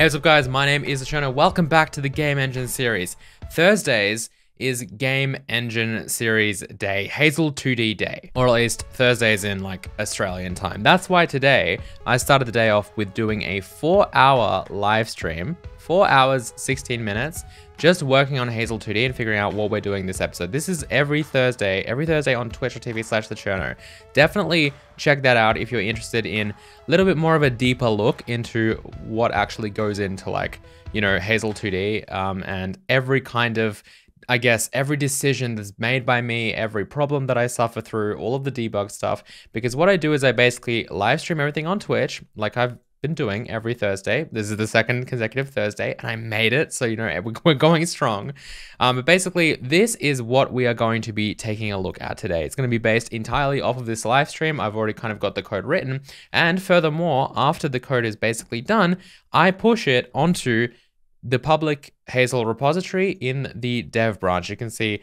Hey, what's up guys? My name is the Cherno. Welcome back to the Game Engine series. Thursdays is Game Engine Series Day, Hazel 2D Day, or at least Thursdays in like Australian time. That's why today I started the day off with doing a four hour live stream, four hours, 16 minutes, just working on Hazel 2D and figuring out what we're doing this episode. This is every Thursday, every Thursday on twitch.tv slash the Cherno. Definitely check that out if you're interested in a little bit more of a deeper look into what actually goes into like, you know, Hazel 2D um, and every kind of I guess every decision that's made by me, every problem that I suffer through, all of the debug stuff. Because what I do is I basically live stream everything on Twitch, like I've been doing every Thursday. This is the second consecutive Thursday, and I made it. So, you know, we're going strong. Um, but basically, this is what we are going to be taking a look at today. It's going to be based entirely off of this live stream. I've already kind of got the code written. And furthermore, after the code is basically done, I push it onto the public Hazel repository in the dev branch. You can see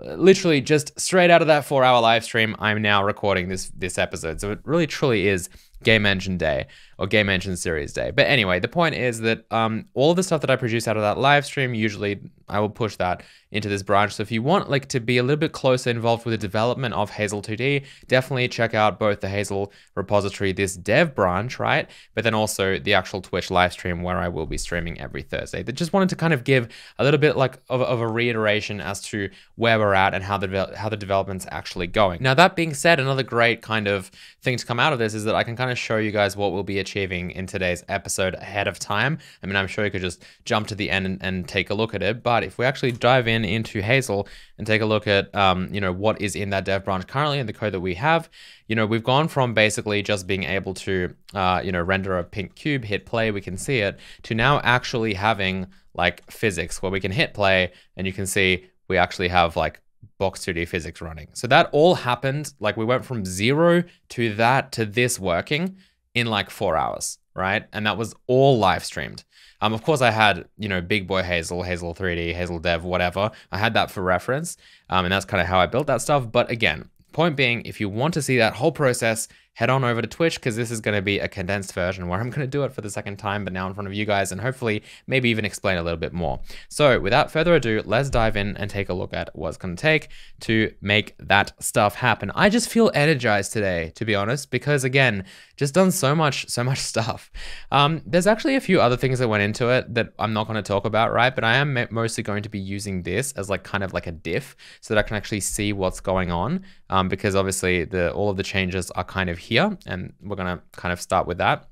uh, literally just straight out of that four hour live stream, I'm now recording this this episode. So it really truly is Game Engine Day or Game Engine Series Day. But anyway, the point is that um, all of the stuff that I produce out of that live stream, usually I will push that into this branch. So if you want like to be a little bit closer involved with the development of Hazel 2D, definitely check out both the Hazel repository, this dev branch, right? But then also the actual Twitch live stream where I will be streaming every Thursday. That just wanted to kind of give a little bit like of, of a reiteration as to where we're at and how the how the development's actually going. Now that being said, another great kind of thing to come out of this is that I can kind of show you guys what we'll be achieving in today's episode ahead of time. I mean, I'm sure you could just jump to the end and, and take a look at it, but if we actually dive in into Hazel and take a look at, um, you know, what is in that dev branch currently and the code that we have, you know, we've gone from basically just being able to, uh, you know, render a pink cube, hit play, we can see it, to now actually having like physics where we can hit play and you can see we actually have like Box 2D physics running. So that all happened, like we went from zero to that to this working in like four hours, right? And that was all live streamed. Um, of course, I had, you know, Big Boy Hazel, Hazel 3D, Hazel Dev, whatever. I had that for reference. Um, and that's kind of how I built that stuff. But again, point being, if you want to see that whole process, head on over to Twitch because this is going to be a condensed version where I'm going to do it for the second time, but now in front of you guys and hopefully maybe even explain a little bit more. So without further ado, let's dive in and take a look at what's going to take to make that stuff happen. I just feel energized today, to be honest, because again, just done so much, so much stuff. Um, there's actually a few other things that went into it that I'm not going to talk about, right? But I am mostly going to be using this as like kind of like a diff so that I can actually see what's going on um, because obviously the all of the changes are kind of here and we're going to kind of start with that.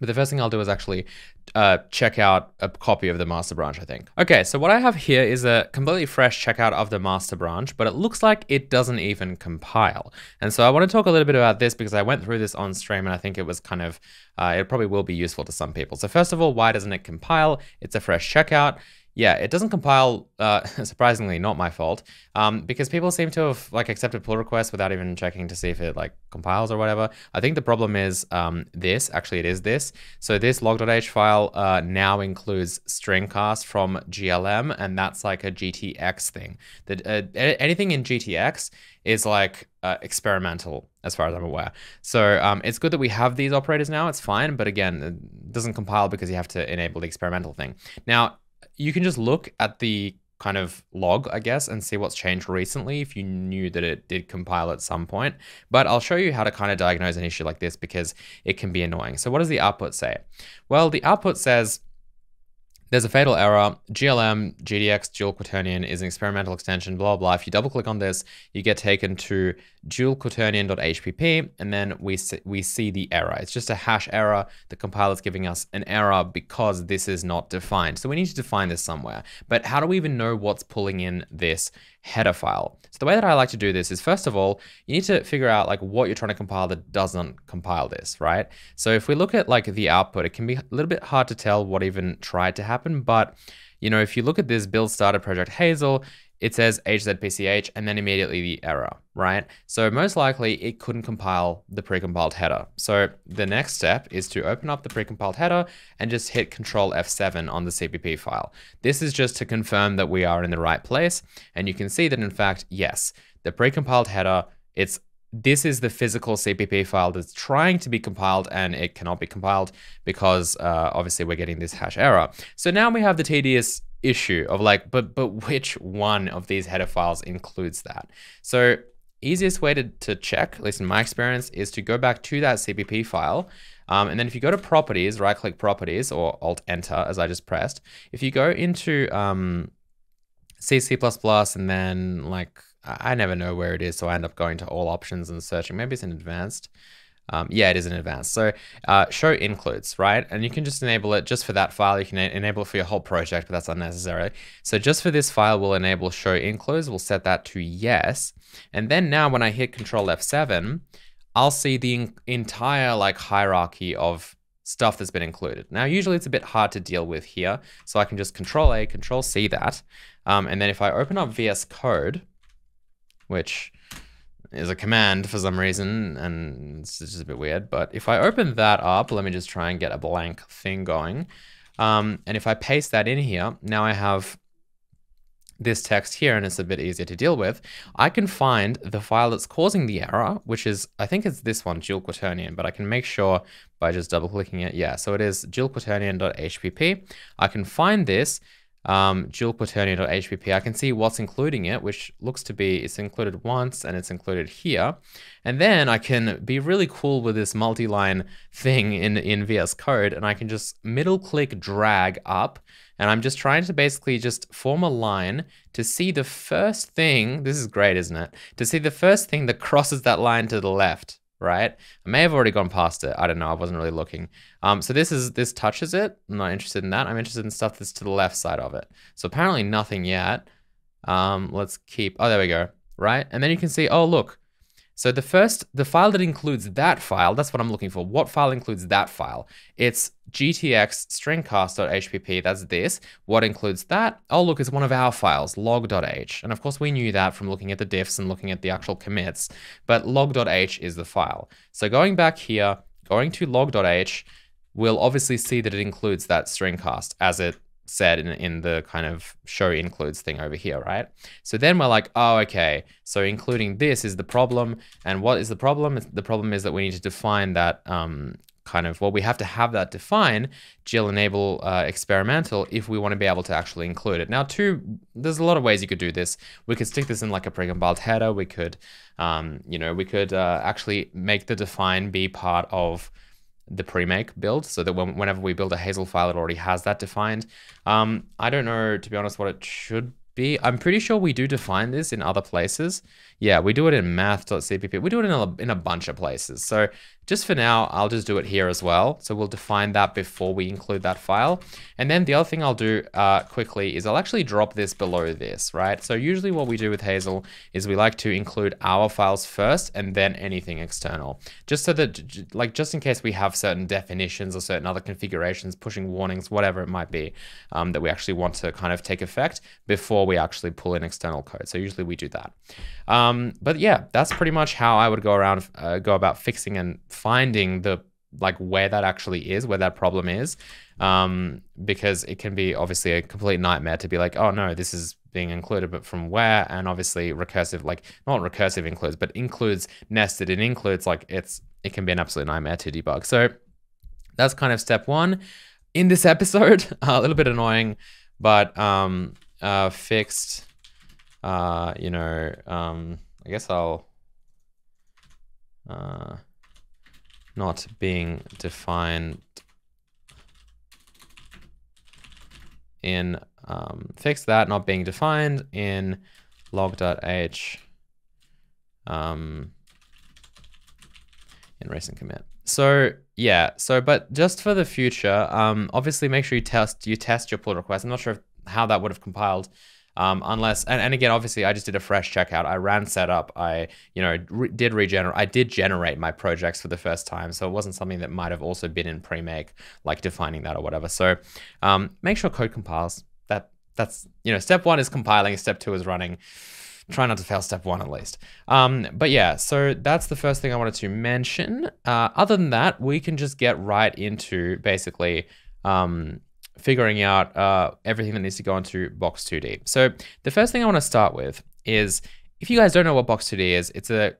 But the first thing I'll do is actually uh, check out a copy of the master branch, I think. Okay, so what I have here is a completely fresh checkout of the master branch, but it looks like it doesn't even compile. And so I want to talk a little bit about this because I went through this on stream and I think it was kind of, uh, it probably will be useful to some people. So first of all, why doesn't it compile? It's a fresh checkout yeah, it doesn't compile, uh, surprisingly, not my fault, um, because people seem to have like accepted pull requests without even checking to see if it like compiles or whatever. I think the problem is um, this, actually it is this. So this log.h file uh, now includes stringcast from GLM, and that's like a GTX thing. That uh, Anything in GTX is like uh, experimental as far as I'm aware. So um, it's good that we have these operators now, it's fine, but again, it doesn't compile because you have to enable the experimental thing. Now, you can just look at the kind of log, I guess, and see what's changed recently if you knew that it did compile at some point. But I'll show you how to kind of diagnose an issue like this because it can be annoying. So what does the output say? Well, the output says there's a fatal error. GLM GTX dual quaternion is an experimental extension, blah, blah. If you double click on this, you get taken to dualquaternion.hpp, and then we see, we see the error. It's just a hash error. The compiler is giving us an error because this is not defined. So we need to define this somewhere. But how do we even know what's pulling in this header file? So the way that I like to do this is first of all, you need to figure out like what you're trying to compile that doesn't compile this, right? So if we look at like the output, it can be a little bit hard to tell what even tried to happen, but you know, if you look at this build started project Hazel, it says HZPCH and then immediately the error, right? So most likely it couldn't compile the precompiled header. So the next step is to open up the precompiled header and just hit Control F7 on the CPP file. This is just to confirm that we are in the right place. And you can see that in fact, yes, the precompiled header, it's this is the physical CPP file that's trying to be compiled and it cannot be compiled because uh, obviously we're getting this hash error. So now we have the tedious issue of like, but but which one of these header files includes that? So easiest way to, to check, at least in my experience, is to go back to that CPP file. Um, and then if you go to properties, right click properties or alt enter as I just pressed, if you go into um, C, C++ and then like I never know where it is, so I end up going to all options and searching. Maybe it's in advanced. Um, yeah, it is in advanced. So uh, show includes, right? And you can just enable it just for that file. You can enable it for your whole project, but that's unnecessary. So just for this file, we'll enable show includes. We'll set that to yes. And then now when I hit control F7, I'll see the entire like hierarchy of stuff that's been included. Now, usually it's a bit hard to deal with here. So I can just control A, control C that. Um, and then if I open up VS Code, which is a command for some reason, and it's just a bit weird. But if I open that up, let me just try and get a blank thing going. Um, and if I paste that in here, now I have this text here, and it's a bit easier to deal with. I can find the file that's causing the error, which is, I think it's this one, dual quaternion, but I can make sure by just double clicking it. Yeah, so it is dualquaternion.hpp. I can find this um, I can see what's including it, which looks to be it's included once and it's included here. And then I can be really cool with this multi-line thing in, in VS Code, and I can just middle click drag up, and I'm just trying to basically just form a line to see the first thing, this is great, isn't it? To see the first thing that crosses that line to the left right? I may have already gone past it. I don't know. I wasn't really looking. Um, so this is this touches it. I'm not interested in that. I'm interested in stuff that's to the left side of it. So apparently nothing yet. Um, let's keep. Oh, there we go. Right, and then you can see. Oh, look. So the first, the file that includes that file, that's what I'm looking for. What file includes that file? It's GTX stringcast.hpp, that's this. What includes that? Oh, look, it's one of our files, log.h. And of course, we knew that from looking at the diffs and looking at the actual commits, but log.h is the file. So going back here, going to log.h, we'll obviously see that it includes that stringcast as it said in, in the kind of show includes thing over here, right? So then we're like, oh, okay, so including this is the problem. And what is the problem? The problem is that we need to define that um, kind of, well, we have to have that define GL enable uh, experimental, if we want to be able to actually include it. Now, two, there's a lot of ways you could do this. We could stick this in like a precompiled header. We could, um, you know, we could uh, actually make the define be part of the pre-make build so that when, whenever we build a Hazel file, it already has that defined. Um, I don't know, to be honest, what it should I'm pretty sure we do define this in other places. Yeah, we do it in math.cpp. We do it in a, in a bunch of places. So just for now, I'll just do it here as well. So we'll define that before we include that file. And then the other thing I'll do uh, quickly is I'll actually drop this below this, right? So usually what we do with Hazel is we like to include our files first and then anything external. Just so that, like, just in case we have certain definitions or certain other configurations, pushing warnings, whatever it might be, um, that we actually want to kind of take effect before we actually pull in external code. So usually we do that. Um, but yeah, that's pretty much how I would go around, uh, go about fixing and finding the like where that actually is, where that problem is, um, because it can be obviously a complete nightmare to be like, oh no, this is being included, but from where? And obviously recursive, like not recursive includes, but includes nested and includes like it's it can be an absolute nightmare to debug. So that's kind of step one in this episode. a little bit annoying, but um, uh, fixed uh, you know, um, I guess I'll uh, not being defined in um, fix that not being defined in log.h um, in recent commit. So yeah, so but just for the future, um, obviously make sure you test you test your pull request. I'm not sure if, how that would have compiled um, unless, and, and again, obviously I just did a fresh checkout. I ran setup. I, you know, re did regenerate. I did generate my projects for the first time. So it wasn't something that might have also been in pre-make, like defining that or whatever. So um, make sure code compiles. That That's, you know, step one is compiling. Step two is running try not to fail step one at least. Um, but yeah, so that's the first thing I wanted to mention. Uh, other than that, we can just get right into basically um, figuring out uh, everything that needs to go into Box 2D. So the first thing I want to start with is if you guys don't know what Box 2D is, it's a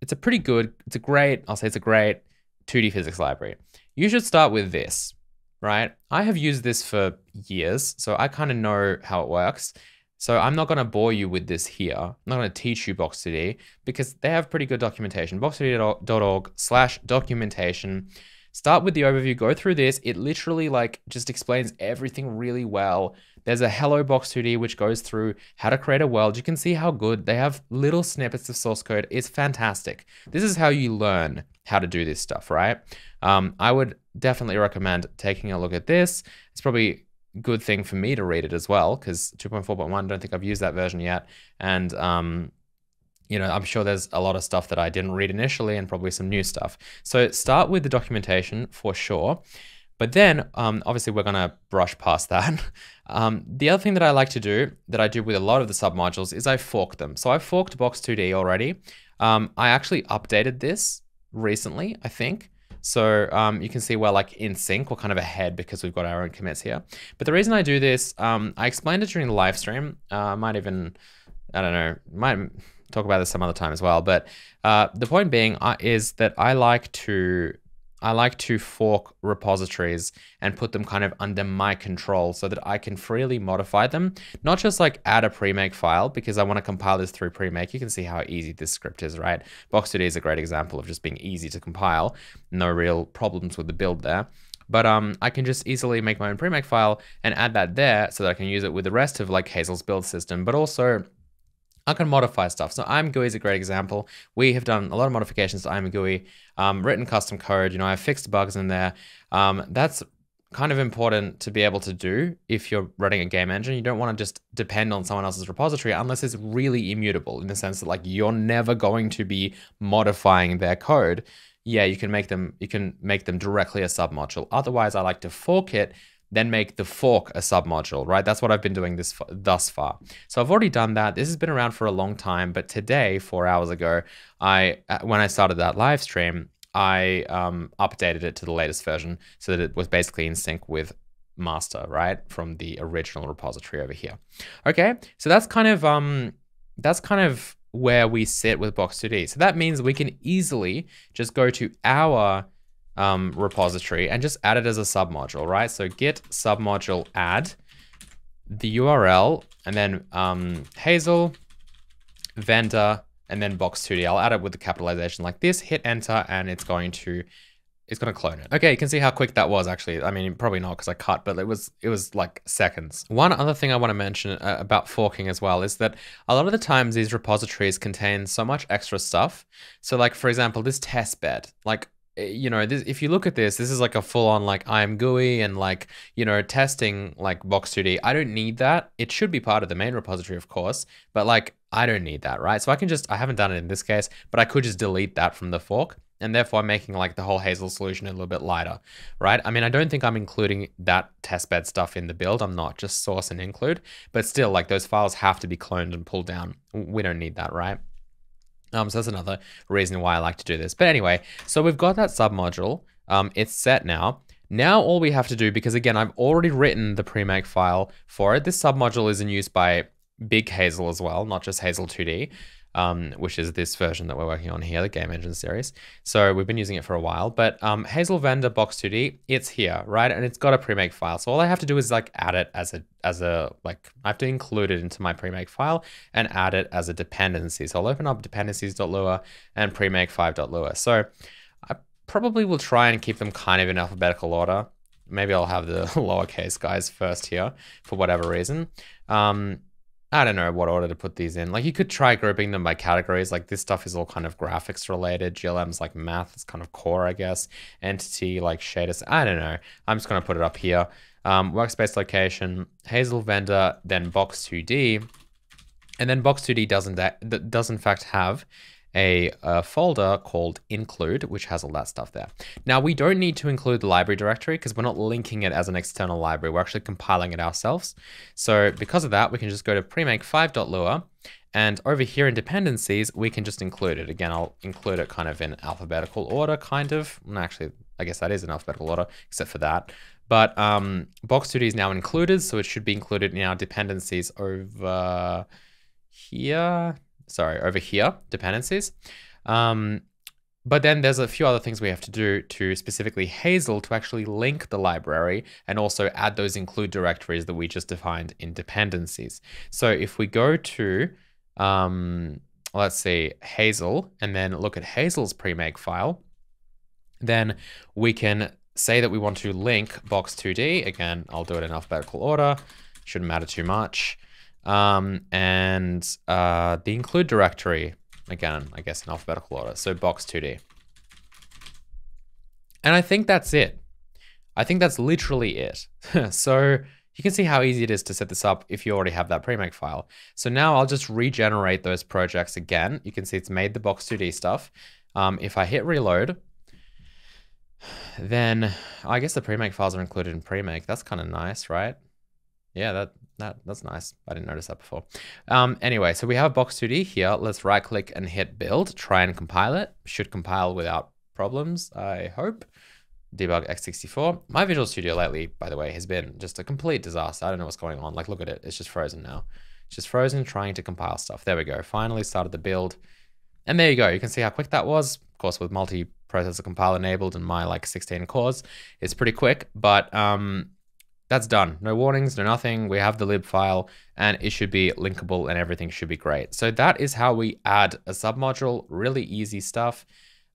it's a pretty good, it's a great, I'll say it's a great 2D physics library. You should start with this, right? I have used this for years, so I kind of know how it works. So I'm not going to bore you with this here. I'm not going to teach you Box2D because they have pretty good documentation. Box2D.org slash documentation. Start with the overview, go through this. It literally like just explains everything really well. There's a Hello Box2D which goes through how to create a world. You can see how good they have little snippets of source code. It's fantastic. This is how you learn how to do this stuff, right? Um, I would definitely recommend taking a look at this. It's probably good thing for me to read it as well because 2.4.1 don't think I've used that version yet and um, you know I'm sure there's a lot of stuff that I didn't read initially and probably some new stuff. So start with the documentation for sure. But then um, obviously we're gonna brush past that. Um, the other thing that I like to do that I do with a lot of the submodules is I fork them. So I forked box2d already. Um, I actually updated this recently I think. So um, you can see we're like in sync, we're kind of ahead because we've got our own commits here. But the reason I do this, um, I explained it during the live stream. Uh, I might even, I don't know, might talk about this some other time as well. But uh, the point being uh, is that I like to I like to fork repositories and put them kind of under my control so that I can freely modify them. Not just like add a pre-make file because I want to compile this through pre-make. You can see how easy this script is, right? Box2D is a great example of just being easy to compile. No real problems with the build there. But um, I can just easily make my own pre-make file and add that there so that I can use it with the rest of like Hazel's build system, but also I can modify stuff. So ImGUI is a great example. We have done a lot of modifications to ImGUI, um, written custom code. You know, I've fixed bugs in there. Um, that's kind of important to be able to do if you're running a game engine. You don't want to just depend on someone else's repository unless it's really immutable in the sense that like you're never going to be modifying their code. Yeah, you can make them you can make them directly a submodule. Otherwise, I like to fork it then make the fork a submodule, right? That's what I've been doing this thus far. So I've already done that. This has been around for a long time, but today, four hours ago, I uh, when I started that live stream, I um, updated it to the latest version so that it was basically in sync with master, right, from the original repository over here. Okay, so that's kind of um, that's kind of where we sit with Box2D. So that means we can easily just go to our um, repository and just add it as a submodule, right? So git submodule add the URL and then um, Hazel, vendor, and then box2d. I'll add it with the capitalization like this, hit enter, and it's going to it's going to clone it. Okay, you can see how quick that was actually. I mean, probably not because I cut, but it was it was like seconds. One other thing I want to mention uh, about forking as well is that a lot of the times these repositories contain so much extra stuff. So like, for example, this test bed, like Eh, you know, this, if you look at this, this is like a full on like ImGUI and like, you know, testing like Box2D. I don't need that. It should be part of the main repository, of course, but like I don't need that, right? So I can just, I haven't done it in this case, but I could just delete that from the fork and therefore making like the whole Hazel solution a little bit lighter, right? I mean, I don't think I'm including that testbed stuff in the build. I'm not just source and include, but still like those files have to be cloned and pulled down. We don't need that, right? Um, so that's another reason why I like to do this. But anyway, so we've got that submodule. Um, it's set now. Now all we have to do, because again, I've already written the pre-make file for it. This submodule is in use by Big Hazel as well, not just Hazel 2D um, which is this version that we're working on here, the Game Engine series. So we've been using it for a while, but um, Hazel Vendor Box 2D, it's here, right? And it's got a pre-make file. So all I have to do is like add it as a, as a, like I have to include it into my pre-make file and add it as a dependency. So I'll open up dependencies.lua and premake5.lua. So I probably will try and keep them kind of in alphabetical order. Maybe I'll have the lowercase guys first here for whatever reason. Um, I don't know what order to put these in. Like you could try grouping them by categories. Like this stuff is all kind of graphics related. GLM's like math, it's kind of core, I guess. Entity like shaders. I don't know. I'm just gonna put it up here. Um, workspace location, Hazel vendor, then box 2D, and then box 2D doesn't that does in fact have a, a, folder called include, which has all that stuff there. Now we don't need to include the library directory because we're not linking it as an external library. We're actually compiling it ourselves. So because of that, we can just go to premake5.lua and over here in dependencies, we can just include it. Again, I'll include it kind of in alphabetical order, kind of. actually, I guess that is in alphabetical order, except for that. But um, Box2D is now included, so it should be included in our dependencies over here sorry, over here, dependencies. Um, but then there's a few other things we have to do to specifically Hazel to actually link the library and also add those include directories that we just defined in dependencies. So if we go to, um, let's see, Hazel, and then look at Hazel's premake file, then we can say that we want to link box2d. Again, I'll do it in alphabetical order. Shouldn't matter too much. Um, and uh, the include directory, again, I guess in alphabetical order. So box2d. And I think that's it. I think that's literally it. so you can see how easy it is to set this up if you already have that premake file. So now I'll just regenerate those projects again. You can see it's made the box2d stuff. Um, if I hit reload, then I guess the premake files are included in premake. That's kind of nice, right? Yeah, that, that that's nice. I didn't notice that before. Um, anyway, so we have box2d here. Let's right click and hit build, try and compile it. Should compile without problems, I hope. Debug x64. My Visual Studio lately, by the way, has been just a complete disaster. I don't know what's going on. Like, look at it. It's just frozen now. It's just frozen trying to compile stuff. There we go. Finally started the build. And there you go. You can see how quick that was. Of course, with multi-processor compile enabled and my like 16 cores, it's pretty quick, but um, that's done. No warnings, no nothing. We have the lib file and it should be linkable and everything should be great. So that is how we add a submodule, really easy stuff.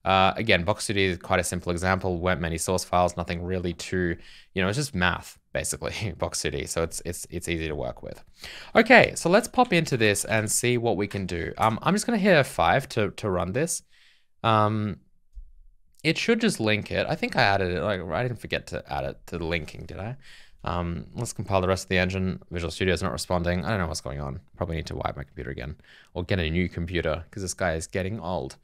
Uh, again, Box2D is quite a simple example. weren't many source files, nothing really too, you know, it's just math basically, Box2D. So it's it's it's easy to work with. Okay, so let's pop into this and see what we can do. Um, I'm just gonna hit F5 to to run this. Um, it should just link it. I think I added it. Like I didn't forget to add it to the linking, did I? Um, let's compile the rest of the engine. Visual Studio is not responding. I don't know what's going on. Probably need to wipe my computer again or get a new computer because this guy is getting old.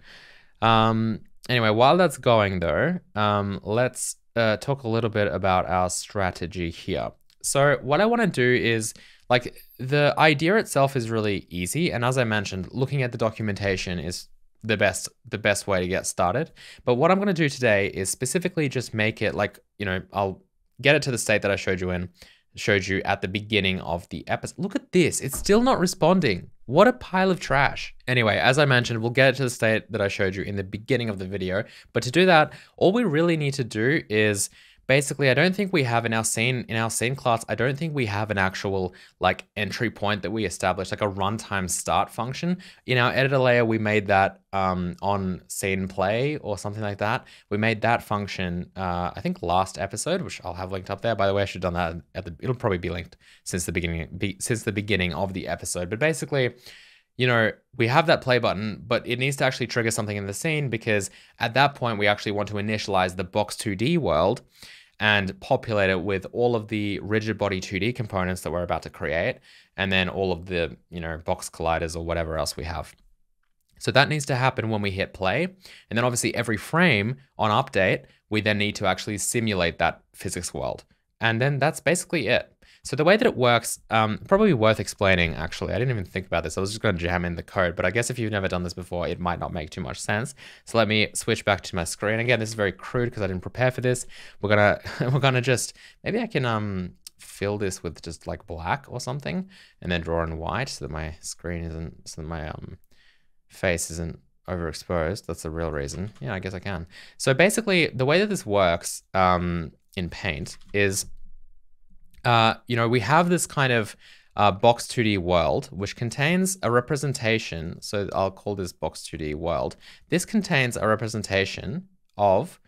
Um, anyway, while that's going though, um, let's uh, talk a little bit about our strategy here. So what I want to do is like the idea itself is really easy. And as I mentioned, looking at the documentation is the best the best way to get started. But what I'm going to do today is specifically just make it like, you know, I'll get it to the state that I showed you in showed you at the beginning of the episode. Look at this. It's still not responding. What a pile of trash. Anyway, as I mentioned, we'll get it to the state that I showed you in the beginning of the video. But to do that, all we really need to do is basically i don't think we have in our scene in our scene class i don't think we have an actual like entry point that we established like a runtime start function. In our editor layer we made that um, on scene play or something like that. We made that function uh, i think last episode which i'll have linked up there. By the way i should have done that at the it'll probably be linked since the beginning be, since the beginning of the episode. But basically you know, we have that play button, but it needs to actually trigger something in the scene because at that point we actually want to initialize the box 2D world and populate it with all of the rigid body 2D components that we're about to create, and then all of the, you know, box colliders or whatever else we have. So that needs to happen when we hit play. And then obviously every frame on update, we then need to actually simulate that physics world. And then that's basically it. So the way that it works, um, probably worth explaining actually. I didn't even think about this. I was just going to jam in the code, but I guess if you've never done this before, it might not make too much sense. So let me switch back to my screen. Again, this is very crude because I didn't prepare for this. We're gonna we're gonna just maybe I can um fill this with just like black or something, and then draw in white so that my screen isn't so that my um face isn't overexposed. That's the real reason. Yeah, I guess I can. So basically, the way that this works um, in Paint is uh, you know, we have this kind of uh, box 2D world, which contains a representation. So I'll call this box 2D world. This contains a representation of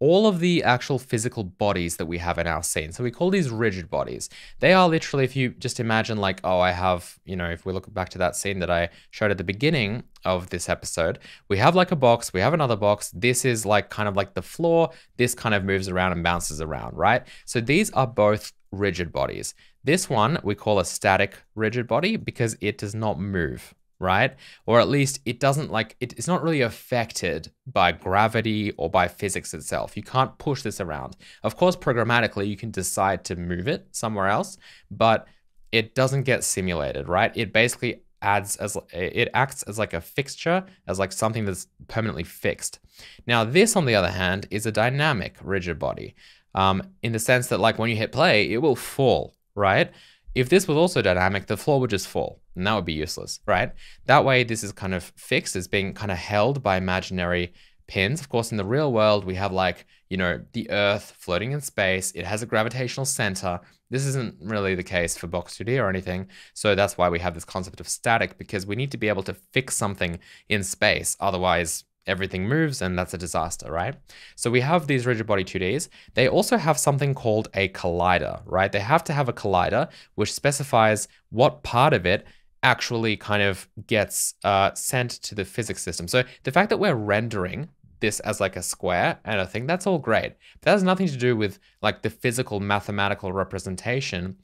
all of the actual physical bodies that we have in our scene. So we call these rigid bodies. They are literally, if you just imagine like, oh, I have, you know, if we look back to that scene that I showed at the beginning of this episode, we have like a box, we have another box. This is like kind of like the floor. This kind of moves around and bounces around, right? So these are both rigid bodies. This one we call a static rigid body because it does not move, right? Or at least it doesn't like, it's not really affected by gravity or by physics itself. You can't push this around. Of course, programmatically, you can decide to move it somewhere else, but it doesn't get simulated, right? It basically adds as it acts as like a fixture as like something that's permanently fixed now this on the other hand is a dynamic rigid body um, in the sense that like when you hit play, it will fall, right? If this was also dynamic, the floor would just fall and that would be useless, right? That way, this is kind of fixed, it's being kind of held by imaginary pins. Of course, in the real world, we have like, you know, the Earth floating in space. It has a gravitational center. This isn't really the case for Box 2D or anything. So that's why we have this concept of static because we need to be able to fix something in space. Otherwise, everything moves and that's a disaster, right? So we have these rigid body 2Ds. They also have something called a collider, right? They have to have a collider which specifies what part of it actually kind of gets uh, sent to the physics system. So the fact that we're rendering this as like a square and I think that's all great. But that has nothing to do with like the physical mathematical representation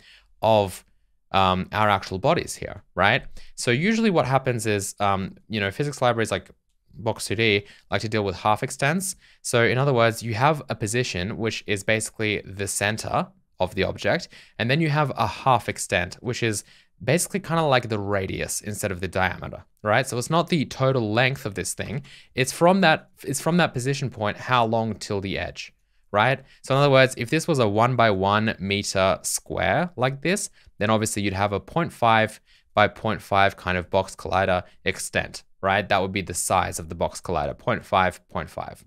of um, our actual bodies here, right? So usually what happens is, um, you know, physics libraries like Box2D like to deal with half extents. So in other words, you have a position which is basically the center of the object, and then you have a half extent, which is basically kind of like the radius instead of the diameter, right? So it's not the total length of this thing. It's from that it's from that position point how long till the edge, right? So in other words, if this was a one by one meter square like this, then obviously you'd have a 0.5 by 0.5 kind of box collider extent, right? That would be the size of the box collider, 0.5, 0.5.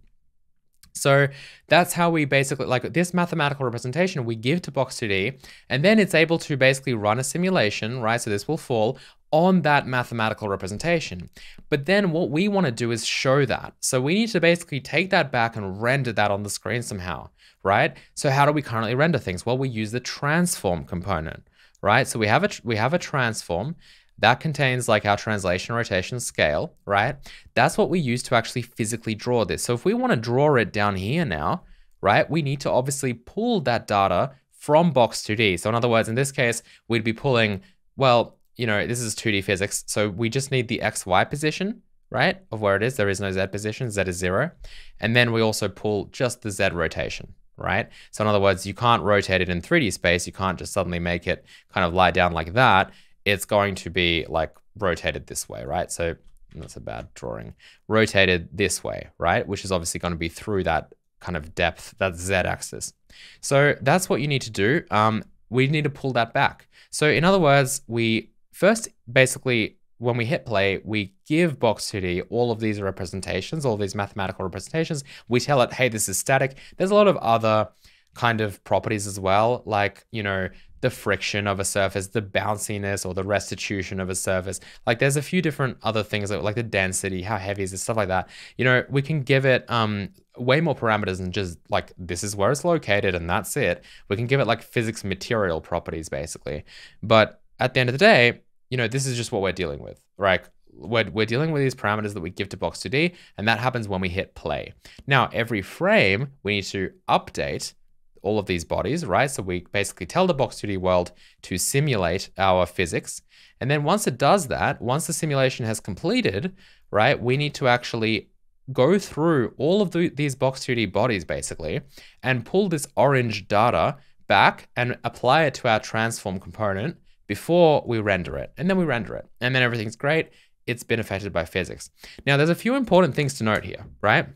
So that's how we basically, like this mathematical representation we give to Box2D, and then it's able to basically run a simulation, right? So this will fall on that mathematical representation. But then what we want to do is show that. So we need to basically take that back and render that on the screen somehow, right? So how do we currently render things? Well, we use the transform component, right? So we have a, we have a transform that contains like our translation rotation scale, right? That's what we use to actually physically draw this. So if we want to draw it down here now, right, we need to obviously pull that data from box 2D. So in other words, in this case, we'd be pulling, well, you know, this is 2D physics. So we just need the XY position, right, of where it is. There is no Z position, Z is zero. And then we also pull just the Z rotation, right? So in other words, you can't rotate it in 3D space. You can't just suddenly make it kind of lie down like that it's going to be like rotated this way, right? So that's a bad drawing. Rotated this way, right? Which is obviously going to be through that kind of depth, that Z axis. So that's what you need to do. Um, we need to pull that back. So in other words, we first basically, when we hit play, we give Box2D all of these representations, all these mathematical representations. We tell it, hey, this is static. There's a lot of other kind of properties as well, like, you know, the friction of a surface, the bounciness or the restitution of a surface. Like there's a few different other things that, like the density, how heavy is it, stuff like that. You know, we can give it um, way more parameters than just like this is where it's located and that's it. We can give it like physics material properties basically. But at the end of the day, you know, this is just what we're dealing with, right? We're, we're dealing with these parameters that we give to Box2D, and that happens when we hit play. Now, every frame, we need to update all of these bodies, right? So we basically tell the Box2D world to simulate our physics. And then once it does that, once the simulation has completed, right, we need to actually go through all of the, these Box2D bodies basically and pull this orange data back and apply it to our transform component before we render it. And then we render it. And then everything's great. It's been affected by physics. Now, there's a few important things to note here, right?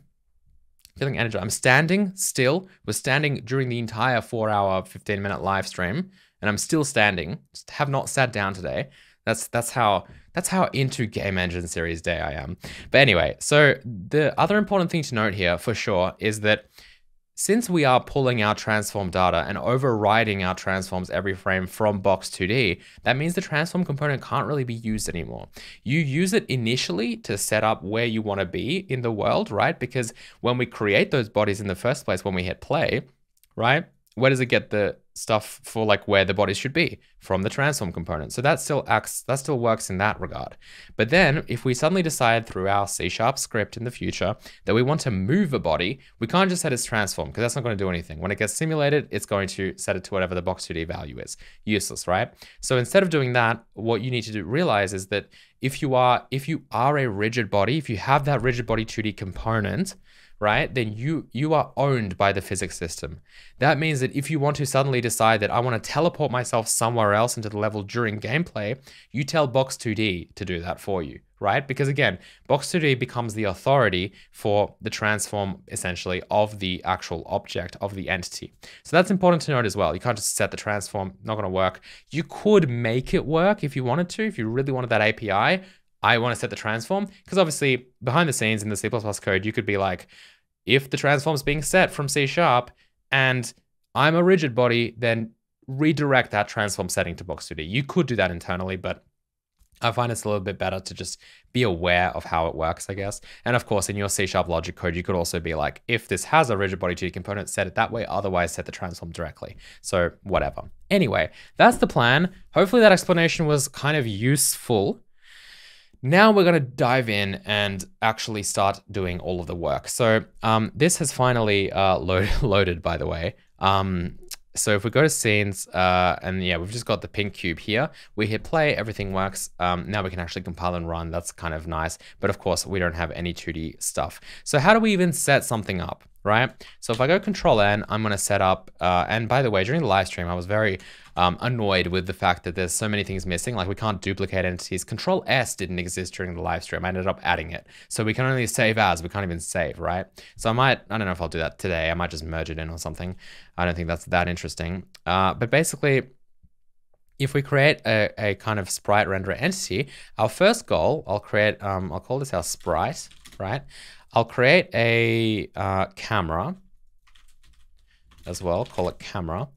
Feeling energized. I'm standing still. Was standing during the entire four hour, 15 minute live stream, and I'm still standing. Just have not sat down today. That's that's how that's how into Game Engine Series Day I am. But anyway, so the other important thing to note here for sure is that since we are pulling our transform data and overriding our transforms every frame from Box2D, that means the transform component can't really be used anymore. You use it initially to set up where you want to be in the world, right? Because when we create those bodies in the first place, when we hit play, right? Where does it get the stuff for like where the bodies should be from the transform component. So that still acts, that still works in that regard. But then if we suddenly decide through our C sharp script in the future that we want to move a body, we can't just set its transform because that's not going to do anything. When it gets simulated, it's going to set it to whatever the box2D value is. Useless, right? So instead of doing that, what you need to do, realize is that if you are if you are a rigid body, if you have that rigid body 2D component, right, then you you are owned by the physics system. That means that if you want to suddenly decide that I want to teleport myself somewhere else into the level during gameplay, you tell Box2D to do that for you, right? Because again, Box2D becomes the authority for the transform essentially of the actual object of the entity. So that's important to note as well. You can't just set the transform, not going to work. You could make it work if you wanted to, if you really wanted that API, I want to set the transform because obviously behind the scenes in the C++ code, you could be like, if the transform is being set from C sharp and I'm a rigid body, then redirect that transform setting to Box2D. You could do that internally, but I find it's a little bit better to just be aware of how it works, I guess. And of course, in your C Sharp logic code, you could also be like, if this has a rigid body 2D component, set it that way, otherwise set the transform directly. So whatever. Anyway, that's the plan. Hopefully that explanation was kind of useful. Now we're going to dive in and actually start doing all of the work. So um, this has finally uh, load loaded, by the way. Um, so if we go to scenes, uh, and yeah, we've just got the pink cube here. We hit play, everything works. Um, now we can actually compile and run. That's kind of nice. But of course, we don't have any 2D stuff. So how do we even set something up? Right? So if I go Control N, I'm to set up, uh, and by the way, during the live stream, I was very um, annoyed with the fact that there's so many things missing, like we can't duplicate entities. Control S didn't exist during the live stream. I ended up adding it. So we can only save as, we can't even save, right? So I might, I don't know if I'll do that today. I might just merge it in or something. I don't think that's that interesting. Uh, but basically, if we create a, a kind of sprite renderer entity, our first goal, I'll create, um, I'll call this our sprite, right? I'll create a uh, camera as well, call it camera.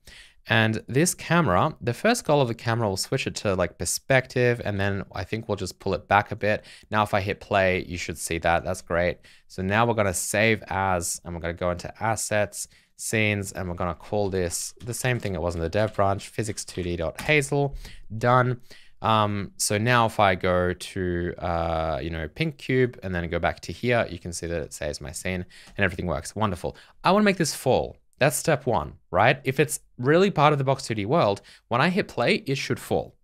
And this camera, the first goal of the camera, will switch it to like perspective, and then I think we'll just pull it back a bit. Now, if I hit play, you should see that. That's great. So now we're gonna save as, and we're gonna go into assets, scenes, and we're gonna call this the same thing it was in the dev branch, physics2d.hazel, done. Um, so now if I go to, uh, you know, pink cube and then go back to here, you can see that it saves my scene and everything works. Wonderful. I want to make this fall. That's step one, right? If it's really part of the Box2D world, when I hit play, it should fall,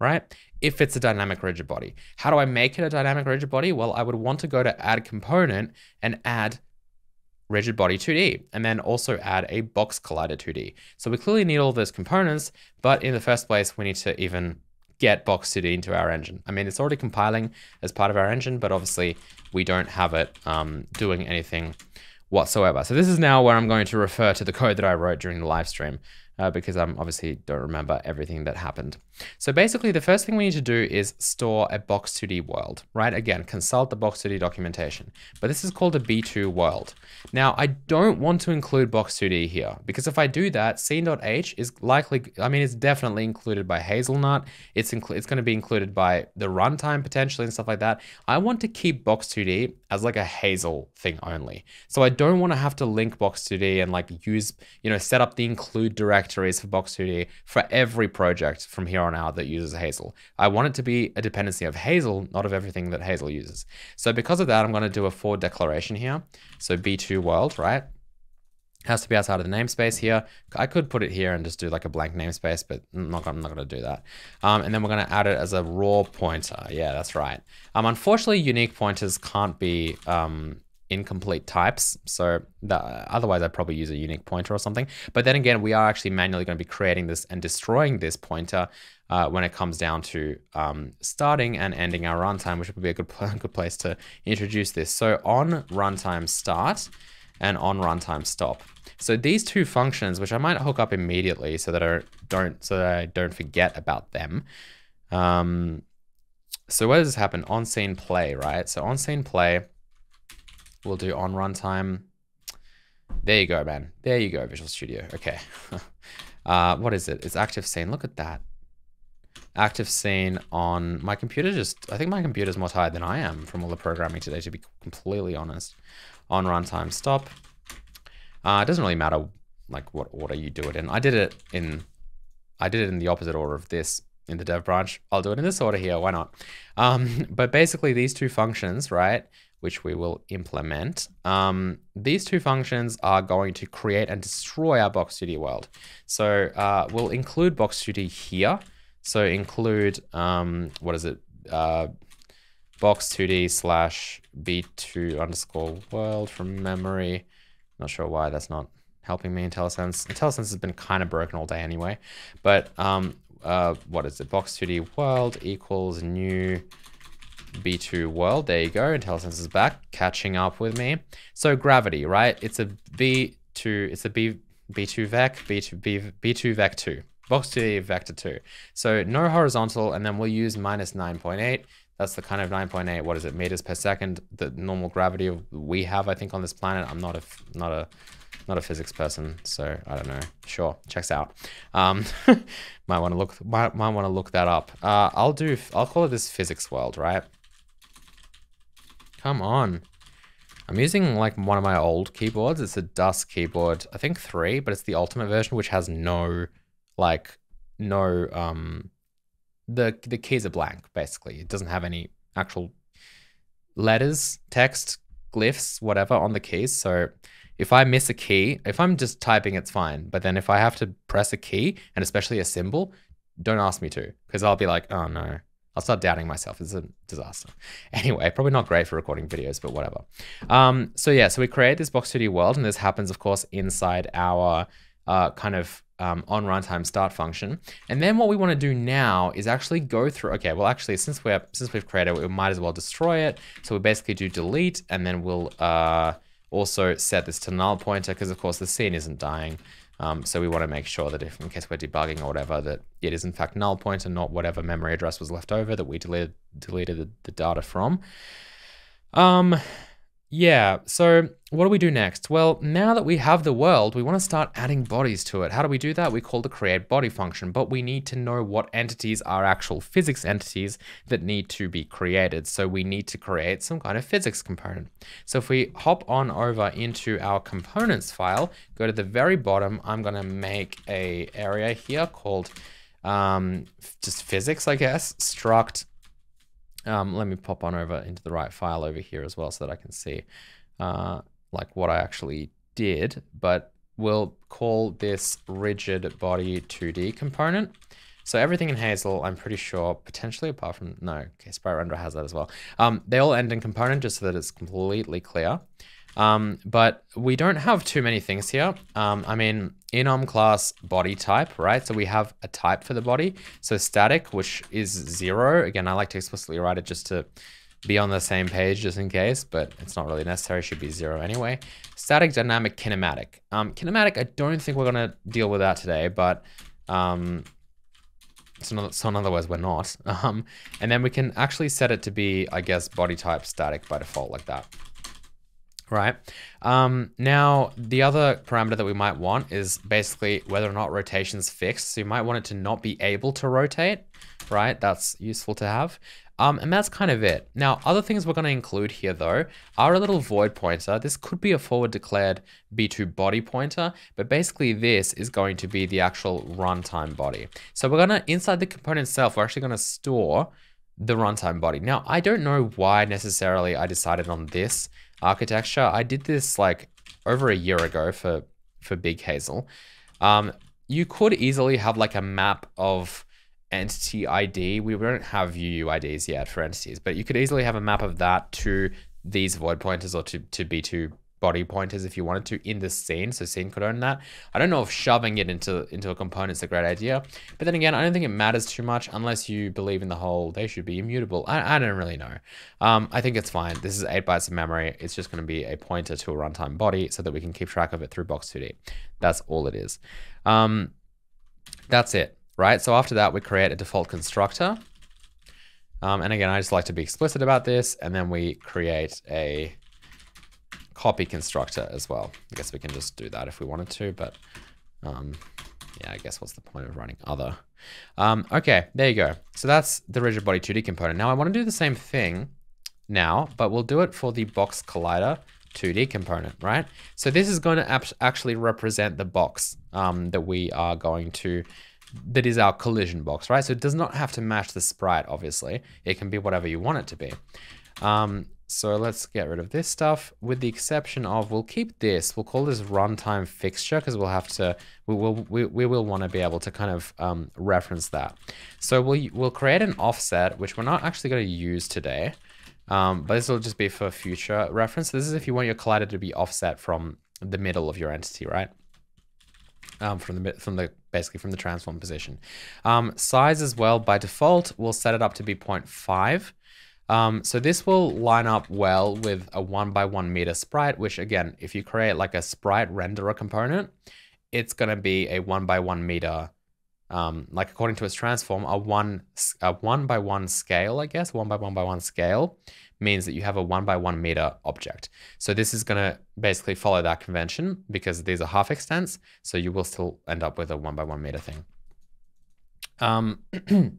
right? If it's a dynamic rigid body. How do I make it a dynamic rigid body? Well, I would want to go to add component and add rigid body 2D, and then also add a box collider 2D. So we clearly need all those components, but in the first place, we need to even get Box2D into our engine. I mean, it's already compiling as part of our engine, but obviously we don't have it um, doing anything whatsoever. So this is now where I'm going to refer to the code that I wrote during the live stream uh, because I am obviously don't remember everything that happened. So basically the first thing we need to do is store a Box2D world, right? Again, consult the Box2D documentation, but this is called a B2 world. Now I don't want to include Box2D here because if I do that, scene.h is likely, I mean, it's definitely included by Hazelnut. It's, it's going to be included by the runtime potentially and stuff like that. I want to keep Box2D as like a Hazel thing only. So I don't want to have to link Box2D and like use, you know, set up the include directories for Box2D for every project from here on out that uses Hazel. I want it to be a dependency of Hazel, not of everything that Hazel uses. So because of that, I'm going to do a for declaration here. So B2 world, right? Has to be outside of the namespace here. I could put it here and just do like a blank namespace, but I'm not, I'm not going to do that. Um, and then we're going to add it as a raw pointer. Yeah, that's right. Um, unfortunately, unique pointers can't be um, incomplete types. So that, otherwise I'd probably use a unique pointer or something. But then again, we are actually manually going to be creating this and destroying this pointer uh, when it comes down to um, starting and ending our runtime, which would be a good, good place to introduce this. So on runtime start and on runtime stop. So these two functions, which I might hook up immediately so that I don't, so that I don't forget about them. Um, so what does this happen? On scene play, right? So on scene play, we'll do on runtime. There you go, man. There you go, Visual Studio. Okay. uh, what is it? It's active scene. Look at that active scene on my computer. Just I think my computer is more tired than I am from all the programming today, to be completely honest. On runtime stop. Uh, it doesn't really matter like what order you do it in. I did it in I did it in the opposite order of this in the dev branch. I'll do it in this order here. Why not? Um, but basically, these two functions, right, which we will implement, um, these two functions are going to create and destroy our Box2D world. So uh, we'll include Box2D here. So include, um, what is it? Uh, box2d slash b2 underscore world from memory. Not sure why that's not helping me IntelliSense. IntelliSense has been kind of broken all day anyway. But um, uh, what is it? Box2d world equals new B2 world. There you go. IntelliSense is back, catching up with me. So gravity, right? It's a B2, it's a B, B2 vec, B2, B, B2 vec 2. Box2d vector 2. So no horizontal, and then we'll use minus 9.8. That's the kind of 9.8, what is it, meters per second, the normal gravity we have, I think, on this planet. I'm not a, not a, not a physics person, so I don't know. Sure, checks out. Um, might want to look, might, might want to look that up. Uh, I'll do, I'll call it this physics world, right? Come on. I'm using like one of my old keyboards. It's a Das keyboard, I think three, but it's the ultimate version, which has no, like, no, um, the the keys are blank. Basically, it doesn't have any actual letters, text, glyphs, whatever on the keys. So if I miss a key, if I'm just typing, it's fine. But then if I have to press a key and especially a symbol, don't ask me to, because I'll be like, oh no, I'll start doubting myself. It's a disaster. Anyway, probably not great for recording videos, but whatever. Um, so yeah, so we create this Box2D world, and this happens, of course, inside our uh, kind of um, on runtime start function. And then what we want to do now is actually go through, okay, well, actually, since we're since we've created it, we might as well destroy it. So we basically do delete, and then we'll uh, also set this to null pointer, because of course the scene isn't dying. Um, so we want to make sure that if in case we're debugging or whatever, that it is in fact null pointer, not whatever memory address was left over that we deleted, deleted the, the data from. Um, yeah, so what do we do next? Well, now that we have the world, we want to start adding bodies to it. How do we do that? We call the create body function, but we need to know what entities are actual physics entities that need to be created. So we need to create some kind of physics component. So if we hop on over into our components file, go to the very bottom, I'm going to make a area here called um, just physics, I guess, struct um, let me pop on over into the right file over here as well so that I can see uh, like what I actually did, but we'll call this rigid body 2D component. So everything in Hazel, I'm pretty sure, potentially apart from, no, okay, Sprite Renderer has that as well. Um, they all end in component just so that it's completely clear. Um, but we don't have too many things here. Um, I mean, in enum class body type, right? So we have a type for the body. So static, which is zero. Again, I like to explicitly write it just to be on the same page just in case, but it's not really necessary. Should be zero anyway. Static, dynamic, kinematic. Um, kinematic, I don't think we're going to deal with that today, but um, so, so in other words, we're not. Um, and then we can actually set it to be, I guess, body type static by default like that right? Um, now, the other parameter that we might want is basically whether or not rotation's fixed. So you might want it to not be able to rotate, right? That's useful to have. Um, and that's kind of it. Now, other things we're going to include here, though, are a little void pointer. This could be a forward declared B2 body pointer, but basically this is going to be the actual runtime body. So we're going to, inside the component itself, we're actually going to store the runtime body. Now, I don't know why necessarily I decided on this architecture. I did this like over a year ago for, for Big Hazel. Um, you could easily have like a map of entity ID. We don't have UUIDs yet for entities, but you could easily have a map of that to these void pointers or to, to B2 body pointers if you wanted to in the scene, so scene could own that. I don't know if shoving it into, into a component is a great idea, but then again, I don't think it matters too much unless you believe in the whole they should be immutable. I, I don't really know. Um, I think it's fine. This is 8 bytes of memory. It's just going to be a pointer to a runtime body so that we can keep track of it through Box2D. That's all it is. Um, that's it, right? So after that, we create a default constructor. Um, and again, I just like to be explicit about this, and then we create a copy constructor as well. I guess we can just do that if we wanted to, but um, yeah, I guess what's the point of running other? Um, okay, there you go. So that's the rigid body 2D component. Now I want to do the same thing now, but we'll do it for the box collider 2D component, right? So this is going to actually represent the box um, that we are going to, that is our collision box, right? So it does not have to match the sprite, obviously. It can be whatever you want it to be. Um, so let's get rid of this stuff with the exception of, we'll keep this, we'll call this runtime fixture because we'll have to, we will, we, we will want to be able to kind of um, reference that. So we'll, we'll create an offset, which we're not actually going to use today. Um, but this will just be for future reference. This is if you want your collider to be offset from the middle of your entity, right? Um, from the from the basically from the transform position. Um, size as well by default, we'll set it up to be 0.5. Um, so this will line up well with a one by one meter sprite, which again, if you create like a sprite renderer component, it's going to be a one by one meter, um, like according to its transform, a one, a one by one scale, I guess, one by one by one scale means that you have a one by one meter object. So this is going to basically follow that convention because these are half extents. So you will still end up with a one by one meter thing. Um,